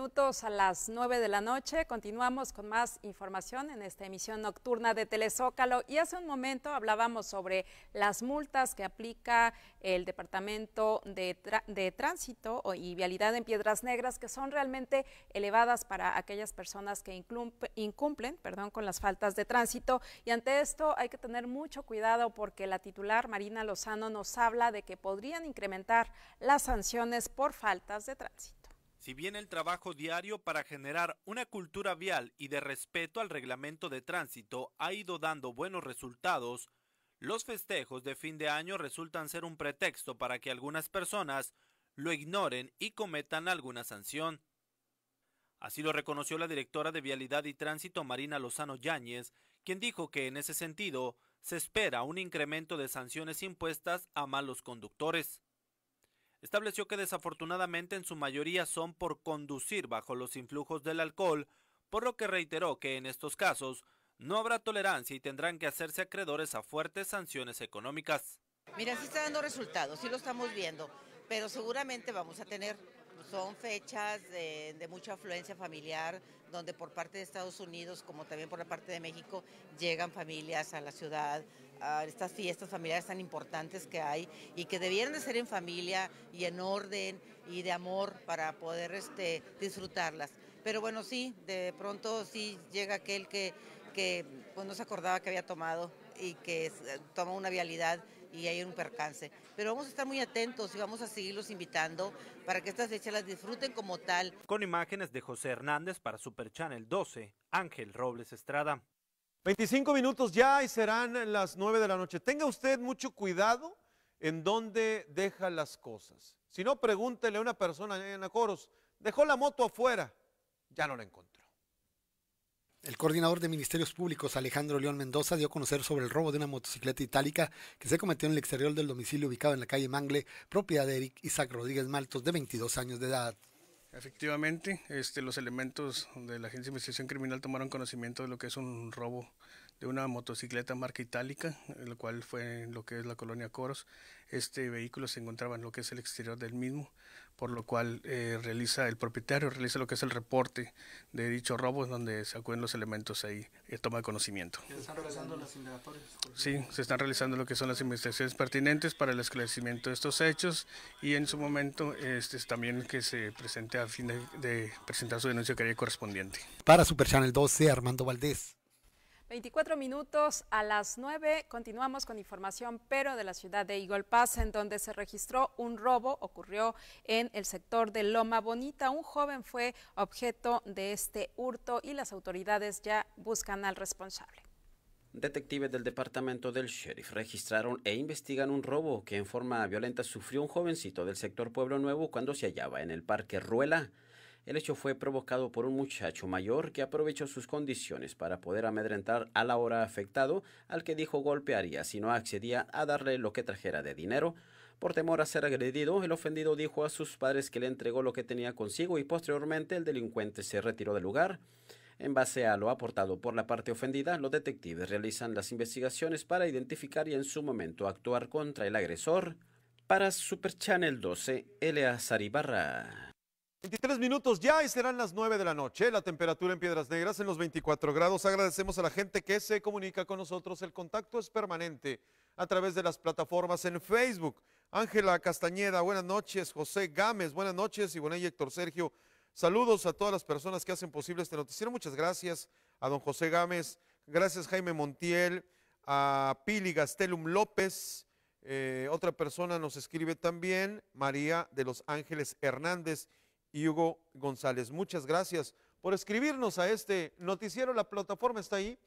Minutos a las nueve de la noche. Continuamos con más información en esta emisión nocturna de Telezócalo. Y hace un momento hablábamos sobre las multas que aplica el Departamento de, Tránsito y Vialidad en Piedras Negras, que son realmente elevadas para aquellas personas que incumplen perdón, con las faltas de tránsito. Y ante esto hay que tener mucho cuidado porque la titular Marina Lozano nos habla de que podrían incrementar las sanciones por faltas de tránsito. Si bien el trabajo diario para generar una cultura vial y de respeto al reglamento de tránsito ha ido dando buenos resultados, los festejos de fin de año resultan ser un pretexto para que algunas personas lo ignoren y cometan alguna sanción. Así lo reconoció la directora de Vialidad y Tránsito Marina Lozano Yáñez, quien dijo que en ese sentido se espera un incremento de sanciones impuestas a malos conductores. Estableció que desafortunadamente en su mayoría son por conducir bajo los influjos del alcohol, por lo que reiteró que en estos casos no habrá tolerancia y tendrán que hacerse acreedores a fuertes sanciones económicas. Mira, sí está dando resultados, sí lo estamos viendo, pero seguramente vamos a tener, son fechas de, mucha afluencia familiar, donde por parte de Estados Unidos, como también por la parte de México, llegan familias a la ciudad, a estas fiestas familiares tan importantes que hay y que debieran de ser en familia y en orden y de amor para poder este, disfrutarlas. Pero bueno, sí, de pronto sí llega aquel que que pues, no se acordaba que había tomado y que eh, toma una vialidad y hay un percance. Pero vamos a estar muy atentos y vamos a seguirlos invitando para que estas fechas las disfruten como tal. Con imágenes de José Hernández para Super Channel 12, Ángel Robles Estrada. 25 minutos ya y serán las 9 de la noche. Tenga usted mucho cuidado en dónde deja las cosas. Si no, pregúntele a una persona en Acoros, dejó la moto afuera, ya no la encontró. El coordinador de Ministerios Públicos, Alejandro León Mendoza, dio a conocer sobre el robo de una motocicleta itálica que se cometió en el exterior del domicilio ubicado en la calle Mangle, propiedad de Eric Isaac Rodríguez Maltos, de 22 años de edad. Efectivamente, este, los elementos de la Agencia de Investigación Criminal tomaron conocimiento de lo que es un robo de una motocicleta marca itálica, el cual fue en lo que es la colonia Coros. Este vehículo se encontraba en lo que es el exterior del mismo, por lo cual eh, realiza el propietario, realiza lo que es el reporte de dicho robo, donde se acuden los elementos ahí y toma conocimiento. ¿Se están realizando las indagatorias? Sí, se están realizando lo que son las investigaciones pertinentes para el esclarecimiento de estos hechos y en su momento este, también que se presente a fin de, de presentar su denuncia que correspondiente. Para Super Channel 12, Armando Valdés. 24 minutos a las 9 continuamos con información, pero de la ciudad de Pass, en donde se registró un robo, ocurrió en el sector de Loma Bonita. Un joven fue objeto de este hurto y las autoridades ya buscan al responsable. Detectives del departamento del sheriff registraron e investigan un robo que en forma violenta sufrió un jovencito del sector Pueblo Nuevo cuando se hallaba en el parque Ruela. El hecho fue provocado por un muchacho mayor que aprovechó sus condiciones para poder amedrentar al ahora afectado, al que dijo golpearía si no accedía a darle lo que trajera de dinero. Por temor a ser agredido, el ofendido dijo a sus padres que le entregó lo que tenía consigo y posteriormente el delincuente se retiró del lugar. En base a lo aportado por la parte ofendida, los detectives realizan las investigaciones para identificar y en su momento actuar contra el agresor. Para Super Channel 12, Eleazar Ibarra. 23 minutos ya y serán las 9 de la noche. La temperatura en Piedras Negras en los 24 grados. Agradecemos a la gente que se comunica con nosotros. El contacto es permanente a través de las plataformas en Facebook. Ángela Castañeda, buenas noches. José Gámez, buenas noches. Y bueno, Héctor Sergio, saludos a todas las personas que hacen posible este noticiero. Muchas gracias a don José Gámez. Gracias Jaime Montiel, a Pili Gastelum López. Eh, otra persona nos escribe también, María de los Ángeles Hernández y Hugo González. Muchas gracias por escribirnos a este noticiero. La plataforma está ahí,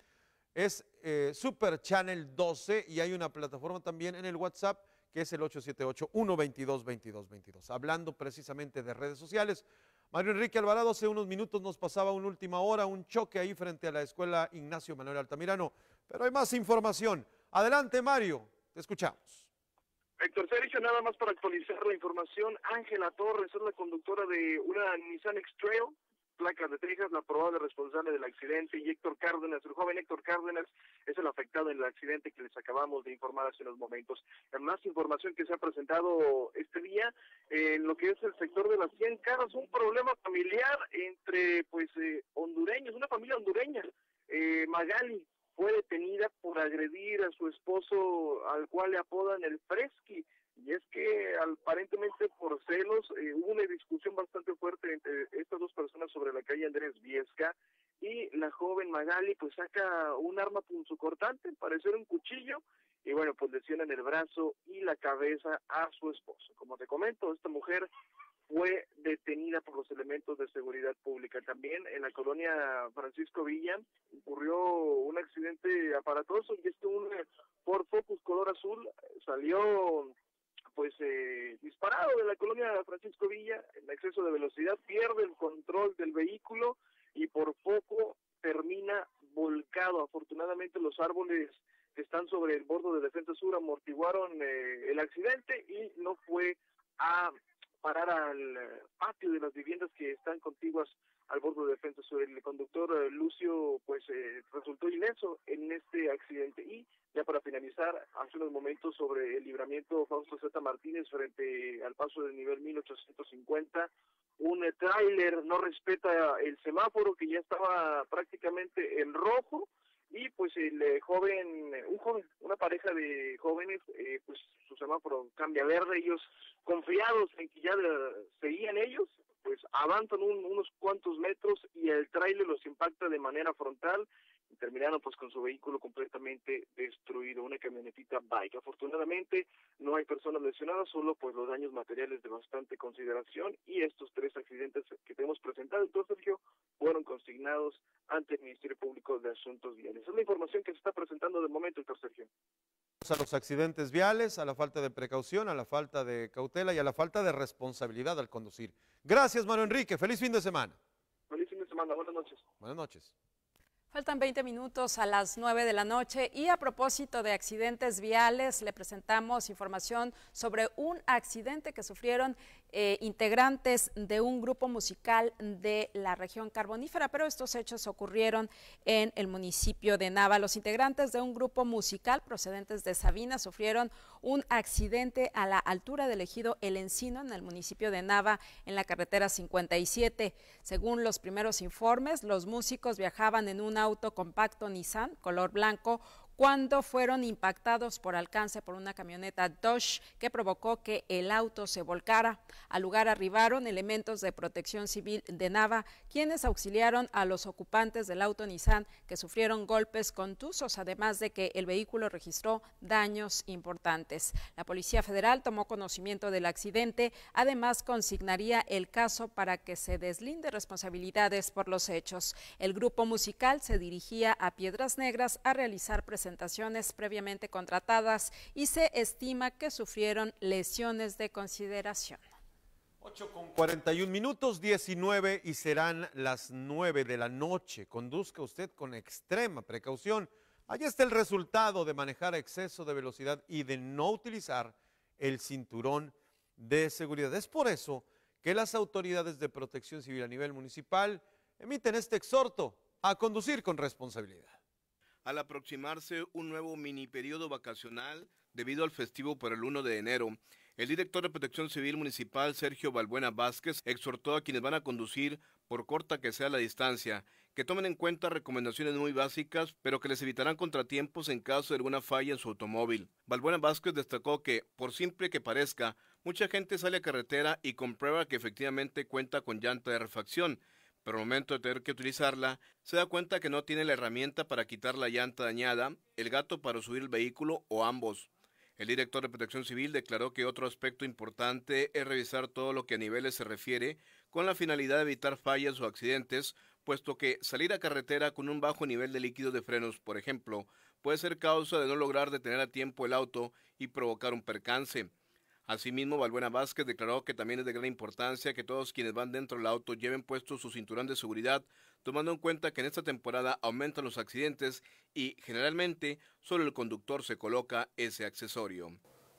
es eh, Super Channel 12 y hay una plataforma también en el WhatsApp que es el 878-122-2222. Hablando precisamente de redes sociales, Mario Enrique Alvarado hace unos minutos nos pasaba una última hora, un choque ahí frente a la escuela Ignacio Manuel Altamirano, pero hay más información. Adelante Mario, te escuchamos. Héctor Sergio, nada más para actualizar la información, Ángela Torres es la conductora de una Nissan X-Trail, placas de Texas, la probable responsable del accidente, y Héctor Cárdenas, el joven Héctor Cárdenas, es el afectado en el accidente que les acabamos de informar hace unos momentos. En más información que se ha presentado este día, en lo que es el sector de las 100 caras, un problema familiar entre pues eh, hondureños, una familia hondureña, eh, Magali, fue detenida por agredir a su esposo al cual le apodan el Fresqui. Y es que aparentemente por celos eh, hubo una discusión bastante fuerte entre estas dos personas sobre la calle Andrés Viesca y la joven Magali pues saca un arma punzocortante, parece un cuchillo, y bueno, pues lesiona en el brazo y la cabeza a su esposo. Como te comento, esta mujer fue detenida por los elementos de seguridad pública. También en la colonia Francisco Villa ocurrió un accidente aparatoso y este un Ford Focus color azul salió pues eh, disparado de la colonia Francisco Villa en exceso de velocidad, pierde el control del vehículo y por poco termina volcado. Afortunadamente los árboles que están sobre el borde de Defensa Sur amortiguaron eh, el accidente y no fue a parar al eh, patio de las viviendas que están contiguas al borde de Defensa Sur. El conductor eh, Lucio pues resultó ileso en este accidente y ya para finalizar, hace unos momentos sobre el libramiento Fausto Z. Martínez frente al paso del nivel 1850, un tráiler no respeta el semáforo que ya estaba prácticamente en rojo y pues el eh, joven, un joven, una pareja de jóvenes, eh, pues su semáforo cambia verde, ellos confiados en que ya seguían ellos, pues avanzan unos cuantos metros y el tráiler los impacta de manera frontal terminaron pues con su vehículo completamente destruido, una camionetita bike. Afortunadamente no hay personas lesionadas, solo pues los daños materiales de bastante consideración y estos tres accidentes que tenemos presentado, entonces Sergio, fueron consignados ante el Ministerio Público de Asuntos Viales. es la información que se está presentando de momento, doctor Sergio. A los accidentes viales, a la falta de precaución, a la falta de cautela y a la falta de responsabilidad al conducir. Gracias, Mario Enrique. Feliz fin de semana. Feliz fin de semana. Buenas noches. Buenas noches. Faltan 20 minutos a las 9 de la noche y a propósito de accidentes viales, le presentamos información sobre un accidente que sufrieron eh, integrantes de un grupo musical de la región carbonífera, pero estos hechos ocurrieron en el municipio de Nava. Los integrantes de un grupo musical procedentes de Sabina sufrieron un accidente a la altura del ejido El Encino en el municipio de Nava en la carretera 57. Según los primeros informes, los músicos viajaban en un auto compacto Nissan color blanco cuando fueron impactados por alcance por una camioneta Dodge que provocó que el auto se volcara. Al lugar arribaron elementos de protección civil de Nava, quienes auxiliaron a los ocupantes del auto Nissan que sufrieron golpes contusos, además de que el vehículo registró daños importantes. La Policía Federal tomó conocimiento del accidente, además consignaría el caso para que se deslinde responsabilidades por los hechos. El grupo musical se dirigía a Piedras Negras a realizar presentaciones previamente contratadas y se estima que sufrieron lesiones de consideración. 8 con 41 minutos, 19 y serán las 9 de la noche. Conduzca usted con extrema precaución. Allí está el resultado de manejar exceso de velocidad y de no utilizar el cinturón de seguridad. Es por eso que las autoridades de protección civil a nivel municipal emiten este exhorto a conducir con responsabilidad al aproximarse un nuevo mini periodo vacacional debido al festivo por el 1 de enero. El director de Protección Civil Municipal, Sergio Balbuena Vázquez, exhortó a quienes van a conducir, por corta que sea la distancia, que tomen en cuenta recomendaciones muy básicas, pero que les evitarán contratiempos en caso de alguna falla en su automóvil. Balbuena Vázquez destacó que, por simple que parezca, mucha gente sale a carretera y comprueba que efectivamente cuenta con llanta de refacción, pero al momento de tener que utilizarla, se da cuenta que no tiene la herramienta para quitar la llanta dañada, el gato para subir el vehículo o ambos. El director de Protección Civil declaró que otro aspecto importante es revisar todo lo que a niveles se refiere con la finalidad de evitar fallas o accidentes, puesto que salir a carretera con un bajo nivel de líquido de frenos, por ejemplo, puede ser causa de no lograr detener a tiempo el auto y provocar un percance. Asimismo, Valbuena Vázquez declaró que también es de gran importancia que todos quienes van dentro del auto lleven puesto su cinturón de seguridad, tomando en cuenta que en esta temporada aumentan los accidentes y generalmente solo el conductor se coloca ese accesorio.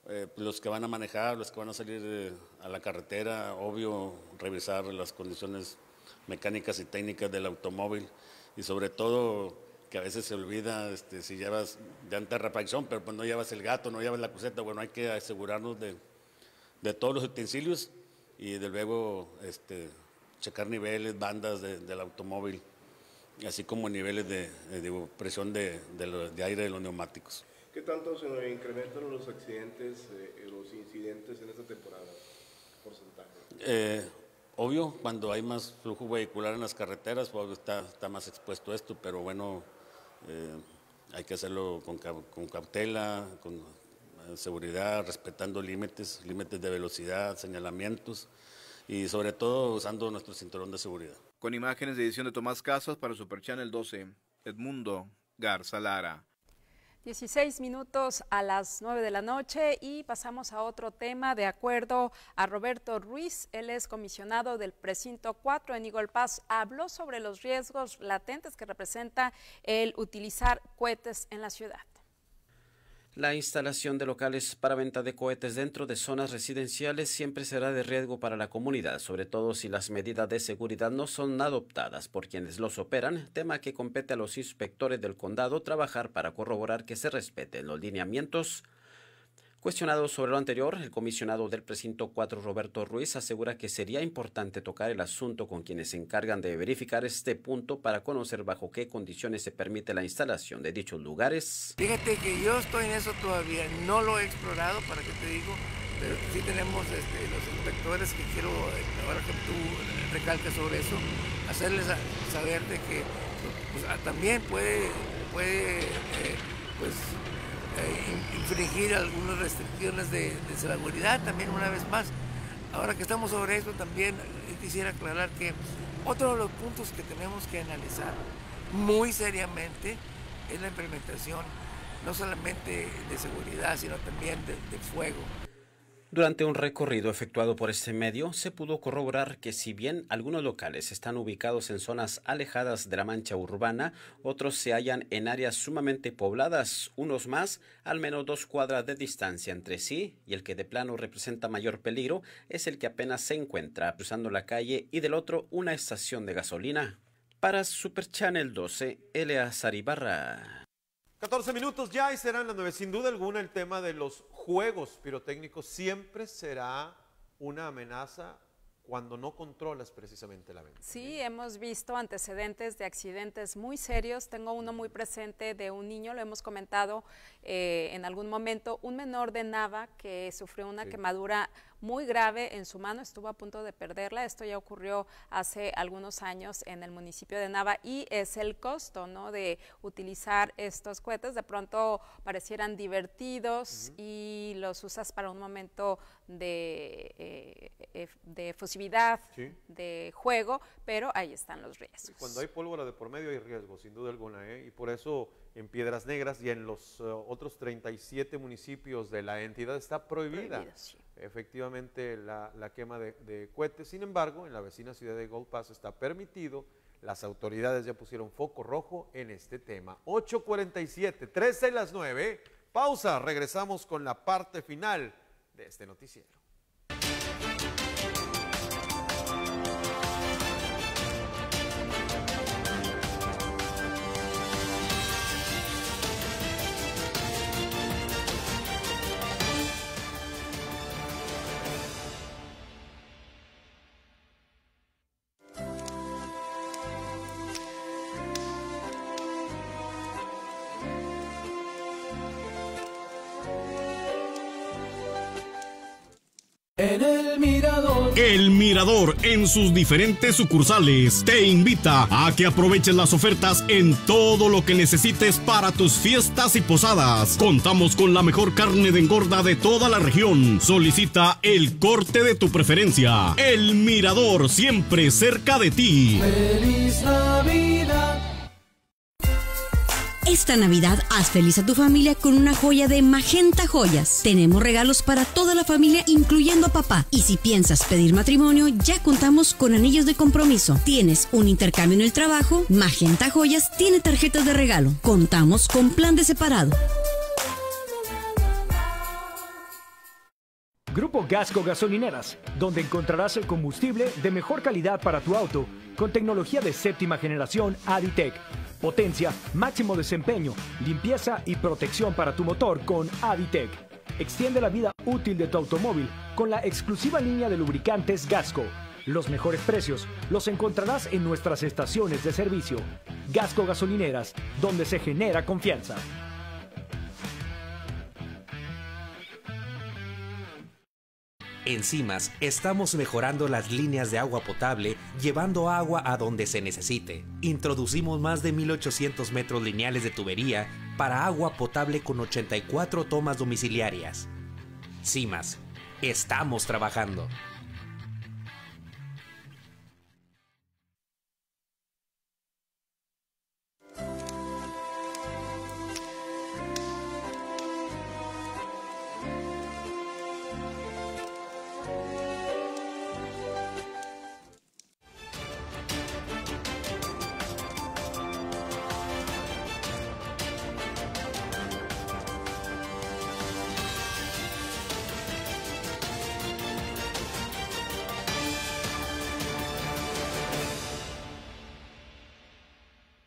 Eh, los que van a manejar, los que van a salir eh, a la carretera, obvio, revisar las condiciones mecánicas y técnicas del automóvil y sobre todo que a veces se olvida este, si llevas de refacción, pero pues no llevas el gato, no llevas la coseta, bueno, hay que asegurarnos de, de todos los utensilios y de luego este, checar niveles, bandas del automóvil, así como niveles de, presión de, aire de los neumáticos. ¿Qué tanto se incrementan los accidentes, eh, los incidentes en esta temporada? ¿Porcentaje? Eh, obvio, cuando hay más flujo vehicular en las carreteras, pues está, está más expuesto esto, pero bueno, eh, hay que hacerlo con, con cautela, con seguridad, respetando límites, límites de velocidad, señalamientos y sobre todo usando nuestro cinturón de seguridad. Con imágenes de edición de Tomás Casas para Super Channel 12, Edmundo Garza Lara. 16 minutos a las 9 de la noche y pasamos a otro tema. De acuerdo a Roberto Ruiz, él es comisionado del precinto 4 en Eagle Pass, habló sobre los riesgos latentes que representa el utilizar cohetes en la ciudad. La instalación de locales para venta de cohetes dentro de zonas residenciales siempre será de riesgo para la comunidad, sobre todo si las medidas de seguridad no son adoptadas por quienes los operan, tema que compete a los inspectores del condado trabajar para corroborar que se respeten los lineamientos Cuestionado sobre lo anterior, el comisionado del precinto 4, Roberto Ruiz, asegura que sería importante tocar el asunto con quienes se encargan de verificar este punto para conocer bajo qué condiciones se permite la instalación de dichos lugares. Fíjate que yo estoy en eso todavía, no lo he explorado, para qué te digo, pero sí tenemos este, los inspectores que quiero, ahora que tú recalcas sobre eso, hacerles saber de que pues, ah, también puede, puede eh, pues eh, infringir algunas restricciones de, seguridad también una vez más. Ahora que estamos sobre eso también eh, quisiera aclarar que otro de los puntos que tenemos que analizar muy seriamente es la implementación no solamente de seguridad, sino también de, de fuego. Durante un recorrido efectuado por este medio, se pudo corroborar que si bien algunos locales están ubicados en zonas alejadas de la mancha urbana, otros se hallan en áreas sumamente pobladas, unos más al menos dos cuadras de distancia entre sí, y el que de plano representa mayor peligro es el que apenas se encuentra cruzando la calle y del otro una estación de gasolina. Para Super Channel 12, Elea Ibarra. 14 minutos ya y serán las 9. Sin duda alguna el tema de los juegos pirotécnicos siempre será una amenaza cuando no controlas precisamente la venta. Sí, hemos visto antecedentes de accidentes muy serios. Tengo uno muy presente de un niño, lo hemos comentado eh, en algún momento, un menor de Nava que sufrió una quemadura muy grave en su mano, estuvo a punto de perderla. Esto ya ocurrió hace algunos años en el municipio de Nava y es el costo ¿no? de utilizar estos cohetes. De pronto parecieran divertidos y los usas para un momento de, eh, eh, de fusividad, de juego, pero ahí están los riesgos. Cuando hay pólvora de por medio hay riesgo, sin duda alguna, ¿eh? y por eso en Piedras Negras y en los otros 37 municipios de la entidad está prohibida efectivamente la, quema de, cohetes. Sin embargo, en la vecina ciudad de Gold Pass está permitido. Las autoridades ya pusieron foco rojo en este tema. 8.47, 13 las 9. Pausa, regresamos con la parte final de este noticiero. En el Mirador. El Mirador en sus diferentes sucursales te invita a que aproveches las ofertas en todo lo que necesites para tus fiestas y posadas. Contamos con la mejor carne de engorda de toda la región. Solicita el corte de tu preferencia. El Mirador siempre cerca de ti. Feliz Navidad. Esta Navidad haz feliz a tu familia con una joya de Magenta Joyas. Tenemos regalos para toda la familia, incluyendo a papá. Y si piensas pedir matrimonio, ya contamos con anillos de compromiso. Tienes un intercambio en el trabajo, Magenta Joyas tiene tarjetas de regalo. Contamos con plan de separado. Grupo Gasco Gasolineras, donde encontrarás el combustible de mejor calidad para tu auto, con tecnología de séptima generación Aditec Potencia, máximo desempeño, limpieza y protección para tu motor con Aditec. Extiende la vida útil de tu automóvil con la exclusiva línea de lubricantes Gasco. Los mejores precios los encontrarás en nuestras estaciones de servicio. Gasco Gasolineras, donde se genera confianza. En CIMAS estamos mejorando las líneas de agua potable, llevando agua a donde se necesite. Introducimos más de 1800 metros lineales de tubería para agua potable con 84 tomas domiciliarias. CIMAS, estamos trabajando.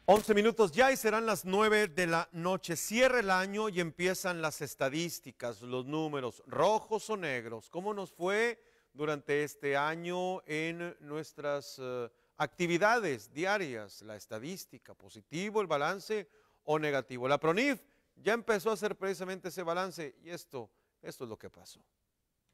11 minutos ya y serán las 9 de la noche. Cierra el año y empiezan las estadísticas, los números, rojos o negros. ¿Cómo nos fue durante este año en nuestras uh, actividades diarias? La estadística, positivo, el balance o negativo. La PRONIF ya empezó a hacer precisamente ese balance y esto, esto es lo que pasó.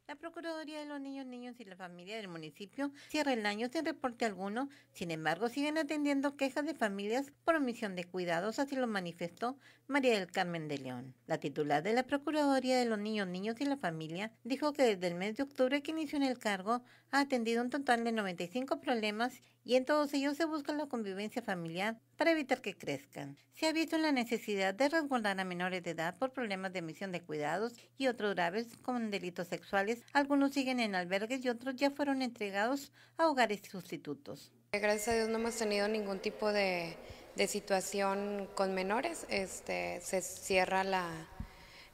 La Procuraduría de los Niños, Niños y la Familia del municipio cierra el año sin reporte alguno, sin embargo siguen atendiendo quejas de familias por omisión de cuidados, así lo manifestó María del Carmen de León. La titular de la Procuraduría de los Niños, Niños y la Familia dijo que desde el mes de octubre que inició en el cargo ha atendido un total de 95 problemas y en todos ellos se busca la convivencia familiar para evitar que crezcan. Se ha visto la necesidad de resguardar a menores de edad por problemas de emisión de cuidados y otros graves como delitos sexuales. Algunos siguen en albergues y otros ya fueron entregados a hogares sustitutos. Gracias a Dios no hemos tenido ningún tipo de, de situación con menores. Este, se cierra la,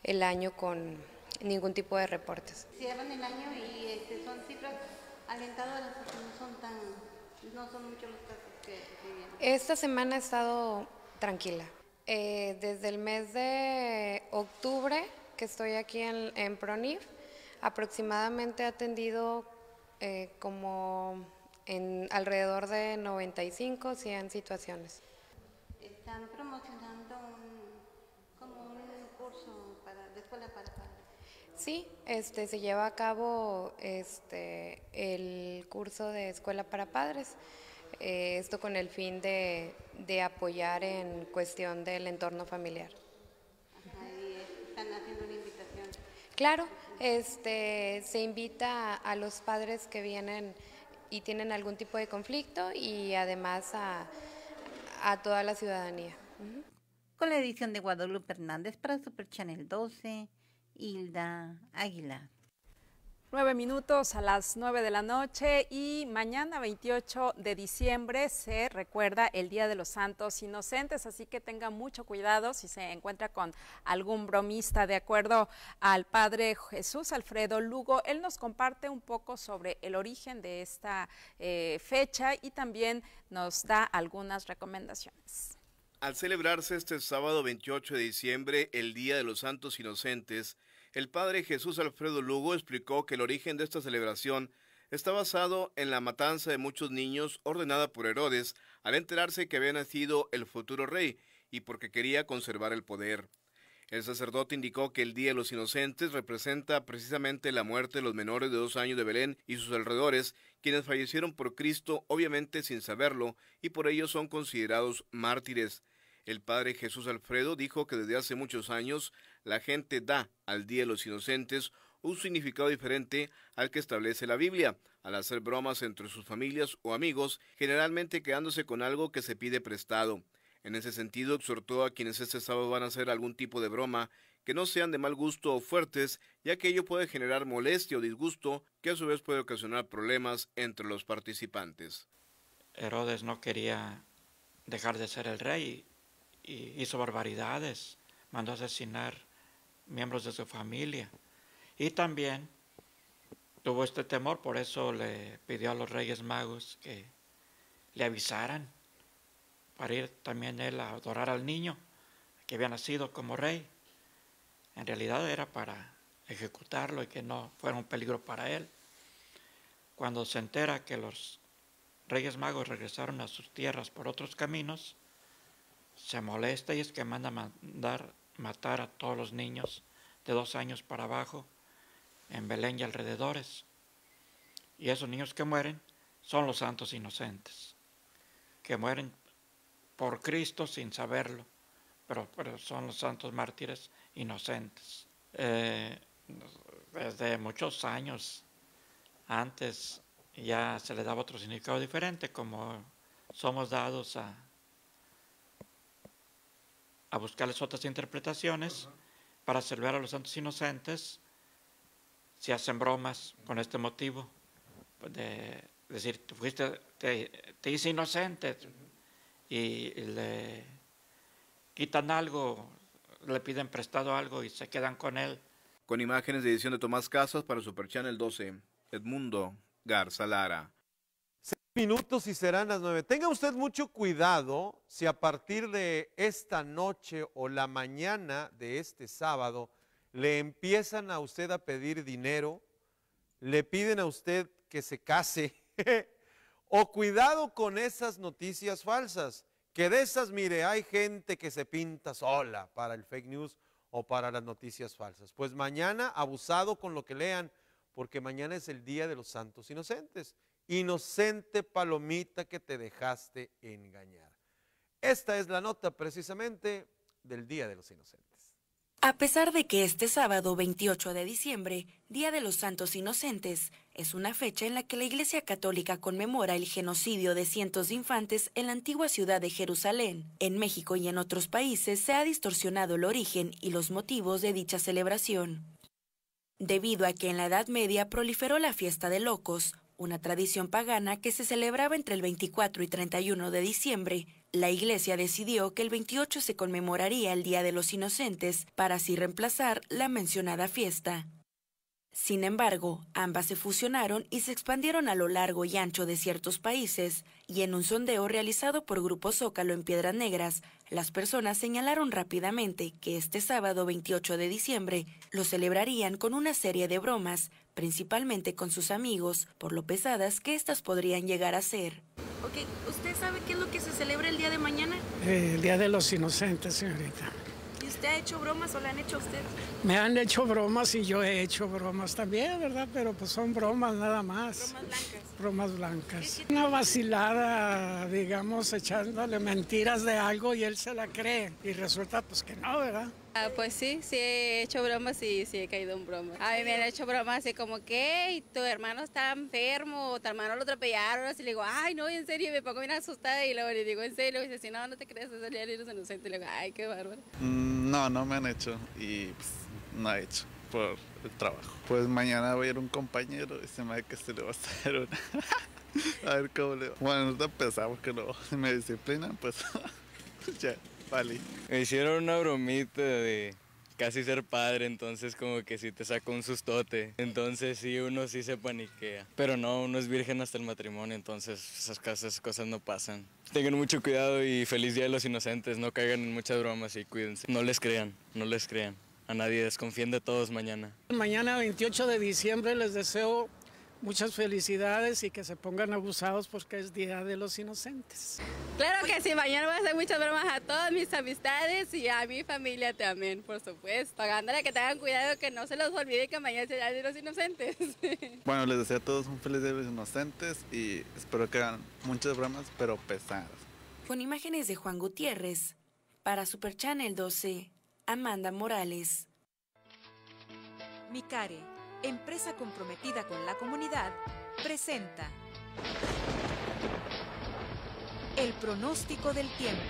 el año con ningún tipo de reportes. Cierran el año y este, son cifras alentadoras porque no son tan no son muchos los casos que, que Esta semana ha estado tranquila. Eh, desde el mes de octubre que estoy aquí en, en PRONIF, aproximadamente he atendido eh, como en alrededor de 95, 100 situaciones. Están promocionando un, como un curso para, de escuela para padres. Sí, este, se lleva a cabo este, el curso de escuela para padres, eh, esto con el fin de, de, apoyar en cuestión del entorno familiar. Están haciendo una invitación. Claro, este, se invita a los padres que vienen y tienen algún tipo de conflicto y además a, a toda la ciudadanía. Uh -huh. Con la edición de Guadalupe Hernández para Super Channel 12. Hilda Águila. Nueve minutos a las nueve de la noche y mañana 28 de diciembre se recuerda el Día de los Santos Inocentes, así que tenga mucho cuidado si se encuentra con algún bromista. De acuerdo al padre Jesús Alfredo Lugo, él nos comparte un poco sobre el origen de esta eh, fecha y también nos da algunas recomendaciones. Al celebrarse este sábado 28 de diciembre el Día de los Santos Inocentes, el padre Jesús Alfredo Lugo explicó que el origen de esta celebración está basado en la matanza de muchos niños ordenada por Herodes al enterarse que había nacido el futuro rey y porque quería conservar el poder. El sacerdote indicó que el Día de los Inocentes representa precisamente la muerte de los menores de dos años de Belén y sus alrededores, quienes fallecieron por Cristo obviamente sin saberlo y por ello son considerados mártires. El padre Jesús Alfredo dijo que desde hace muchos años la gente da al Día de los Inocentes un significado diferente al que establece la Biblia, al hacer bromas entre sus familias o amigos, generalmente quedándose con algo que se pide prestado. En ese sentido, exhortó a quienes este sábado van a hacer algún tipo de broma que no sean de mal gusto o fuertes, ya que ello puede generar molestia o disgusto, que a su vez puede ocasionar problemas entre los participantes. Herodes no quería dejar de ser el rey hizo barbaridades, mandó asesinar miembros de su familia y también tuvo este temor, por eso le pidió a los reyes magos que le avisaran para ir también él a adorar al niño que había nacido como rey. En realidad era para ejecutarlo y que no fuera un peligro para él. Cuando se entera que los reyes magos regresaron a sus tierras por otros caminos, se molesta y es que manda mandar matar a todos los niños de dos años para abajo en Belén y alrededores. Y esos niños que mueren son los santos inocentes, que mueren por Cristo sin saberlo, pero, pero son los santos mártires inocentes. Eh, desde muchos años antes ya se le daba otro significado diferente, como somos dados a, a buscarles otras interpretaciones para celebrar a los santos inocentes. Se hacen bromas con este motivo de decir, tú fuiste, te, te hice inocente y le quitan algo, le piden prestado algo y se quedan con él. Con imágenes de edición de Tomás Casas para Super Channel 12, Edmundo Garza Lara. Minutos y serán las nueve. Tenga usted mucho cuidado si a partir de esta noche o la mañana de este sábado le empiezan a usted a pedir dinero, le piden a usted que se case, o cuidado con esas noticias falsas, que de esas, mire, hay gente que se pinta sola para el fake news o para las noticias falsas. Pues mañana abusado con lo que lean, porque mañana es el Día de los Santos Inocentes inocente palomita que te dejaste engañar. Esta es la nota precisamente del Día de los Inocentes. A pesar de que este sábado 28 de diciembre, Día de los Santos Inocentes, es una fecha en la que la Iglesia Católica conmemora el genocidio de cientos de infantes en la antigua ciudad de Jerusalén, en México y en otros países se ha distorsionado el origen y los motivos de dicha celebración. Debido a que en la Edad Media proliferó la fiesta de locos, una tradición pagana que se celebraba entre el 24 y 31 de diciembre, la Iglesia decidió que el 28 se conmemoraría el Día de los Inocentes para así reemplazar la mencionada fiesta. Sin embargo, ambas se fusionaron y se expandieron a lo largo y ancho de ciertos países, y en un sondeo realizado por Grupo Zócalo en Piedras Negras, las personas señalaron rápidamente que este sábado 28 de diciembre lo celebrarían con una serie de bromas, principalmente con sus amigos, por lo pesadas que éstas podrían llegar a ser. Ok, ¿usted sabe qué es lo que se celebra el día de mañana? Eh, el Día de los Inocentes, señorita. ¿Usted ha hecho bromas o le han hecho a usted? Me han hecho bromas y yo he hecho bromas también, ¿verdad? Pero pues son bromas nada más. Bromas blancas. Bromas blancas. Una vacilada, digamos, echándole mentiras de algo y él se la cree. Y resulta pues que no, ¿verdad? Ah, pues sí, sí he hecho bromas y sí he caído en bromas. A mí me han hecho bromas así como que tu hermano está enfermo, o tu hermano lo atropellaron, así le digo, ay no, en serio, y me pongo bien asustada y luego le digo, en serio, y dice, si no, no te crees, es el los inocentes, y le digo, ay, qué bárbaro. Mm, no, no me han hecho y pues, no he hecho por el trabajo. Pues mañana voy a ir a un compañero y se me da que se le va a hacer una. a ver cómo le va. Bueno, no pensamos que no. Si me disciplinan, pues ya. Vale. Me hicieron una bromita de casi ser padre, entonces como que sí te saca un sustote. Entonces sí, uno sí se paniquea. Pero no, uno es virgen hasta el matrimonio, entonces esas, esas cosas no pasan. Tengan mucho cuidado y feliz Día de los Inocentes, no caigan en muchas bromas y cuídense. No les crean, no les crean. A nadie desconfíen de todos mañana. Mañana 28 de diciembre les deseo muchas felicidades y que se pongan abusados porque es Día de los Inocentes. Claro que sí, mañana voy a hacer muchas bromas a todas mis amistades y a mi familia también, por supuesto. Pagándole que tengan cuidado que no se los olvide que mañana es Día de los Inocentes. Bueno, les deseo a todos un feliz Día de los Inocentes y espero que hagan muchas bromas, pero pesadas. Con imágenes de Juan Gutiérrez, para Super Channel 12, Amanda Morales. Micare empresa comprometida con la comunidad, presenta el pronóstico del tiempo.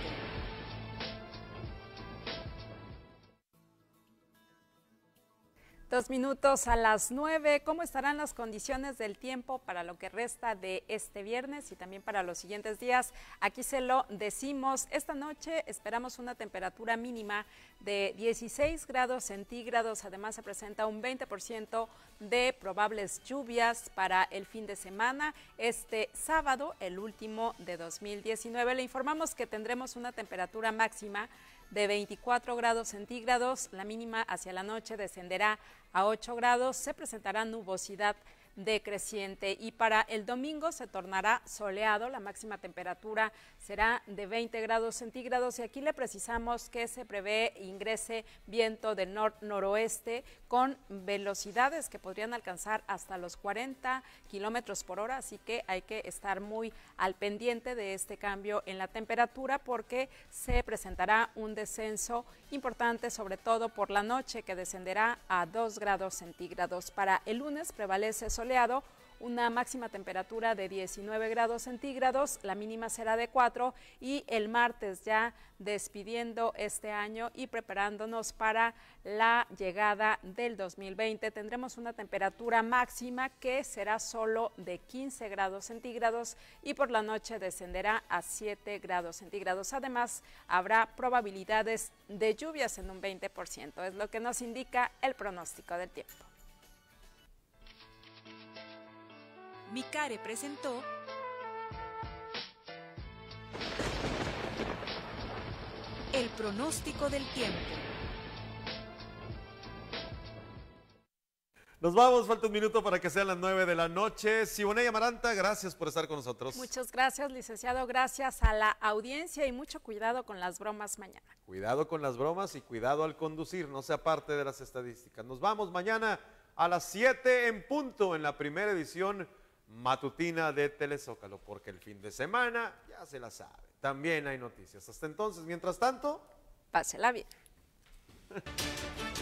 Dos minutos a las nueve. ¿Cómo estarán las condiciones del tiempo para lo que resta de este viernes y también para los siguientes días? Aquí se lo decimos. Esta noche esperamos una temperatura mínima de 16 grados centígrados. Además, se presenta un 20% de probables lluvias para el fin de semana. Este sábado, el último de 2019, le informamos que tendremos una temperatura máxima de 24 grados centígrados. La mínima hacia la noche descenderá a 8 grados. Se presentará nubosidad decreciente y para el domingo se tornará soleado, la máxima temperatura será de 20 grados centígrados y aquí le precisamos que se prevé ingrese viento del nor-noroeste con velocidades que podrían alcanzar hasta los 40 kilómetros por hora, así que hay que estar muy al pendiente de este cambio en la temperatura porque se presentará un descenso importante, sobre todo por la noche, que descenderá a 2 grados centígrados. Para el lunes prevalece soleado una máxima temperatura de 19 grados centígrados, la mínima será de 4 y el martes ya despidiendo este año y preparándonos para la llegada del 2020 tendremos una temperatura máxima que será solo de 15 grados centígrados y por la noche descenderá a 7 grados centígrados. Además, habrá probabilidades de lluvias en un 20%, es lo que nos indica el pronóstico del tiempo. Micare presentó el pronóstico del tiempo. Nos vamos, falta un minuto para que sean las 9 de la noche. Siboney Amaranta, gracias por estar con nosotros. Muchas gracias, licenciado. Gracias a la audiencia y mucho cuidado con las bromas mañana. Cuidado con las bromas y cuidado al conducir, no sea parte de las estadísticas. Nos vamos mañana a las 7 en punto en la primera edición matutina de Telezócalo, porque el fin de semana ya se la sabe. También hay noticias. Hasta entonces, mientras tanto, pásela bien.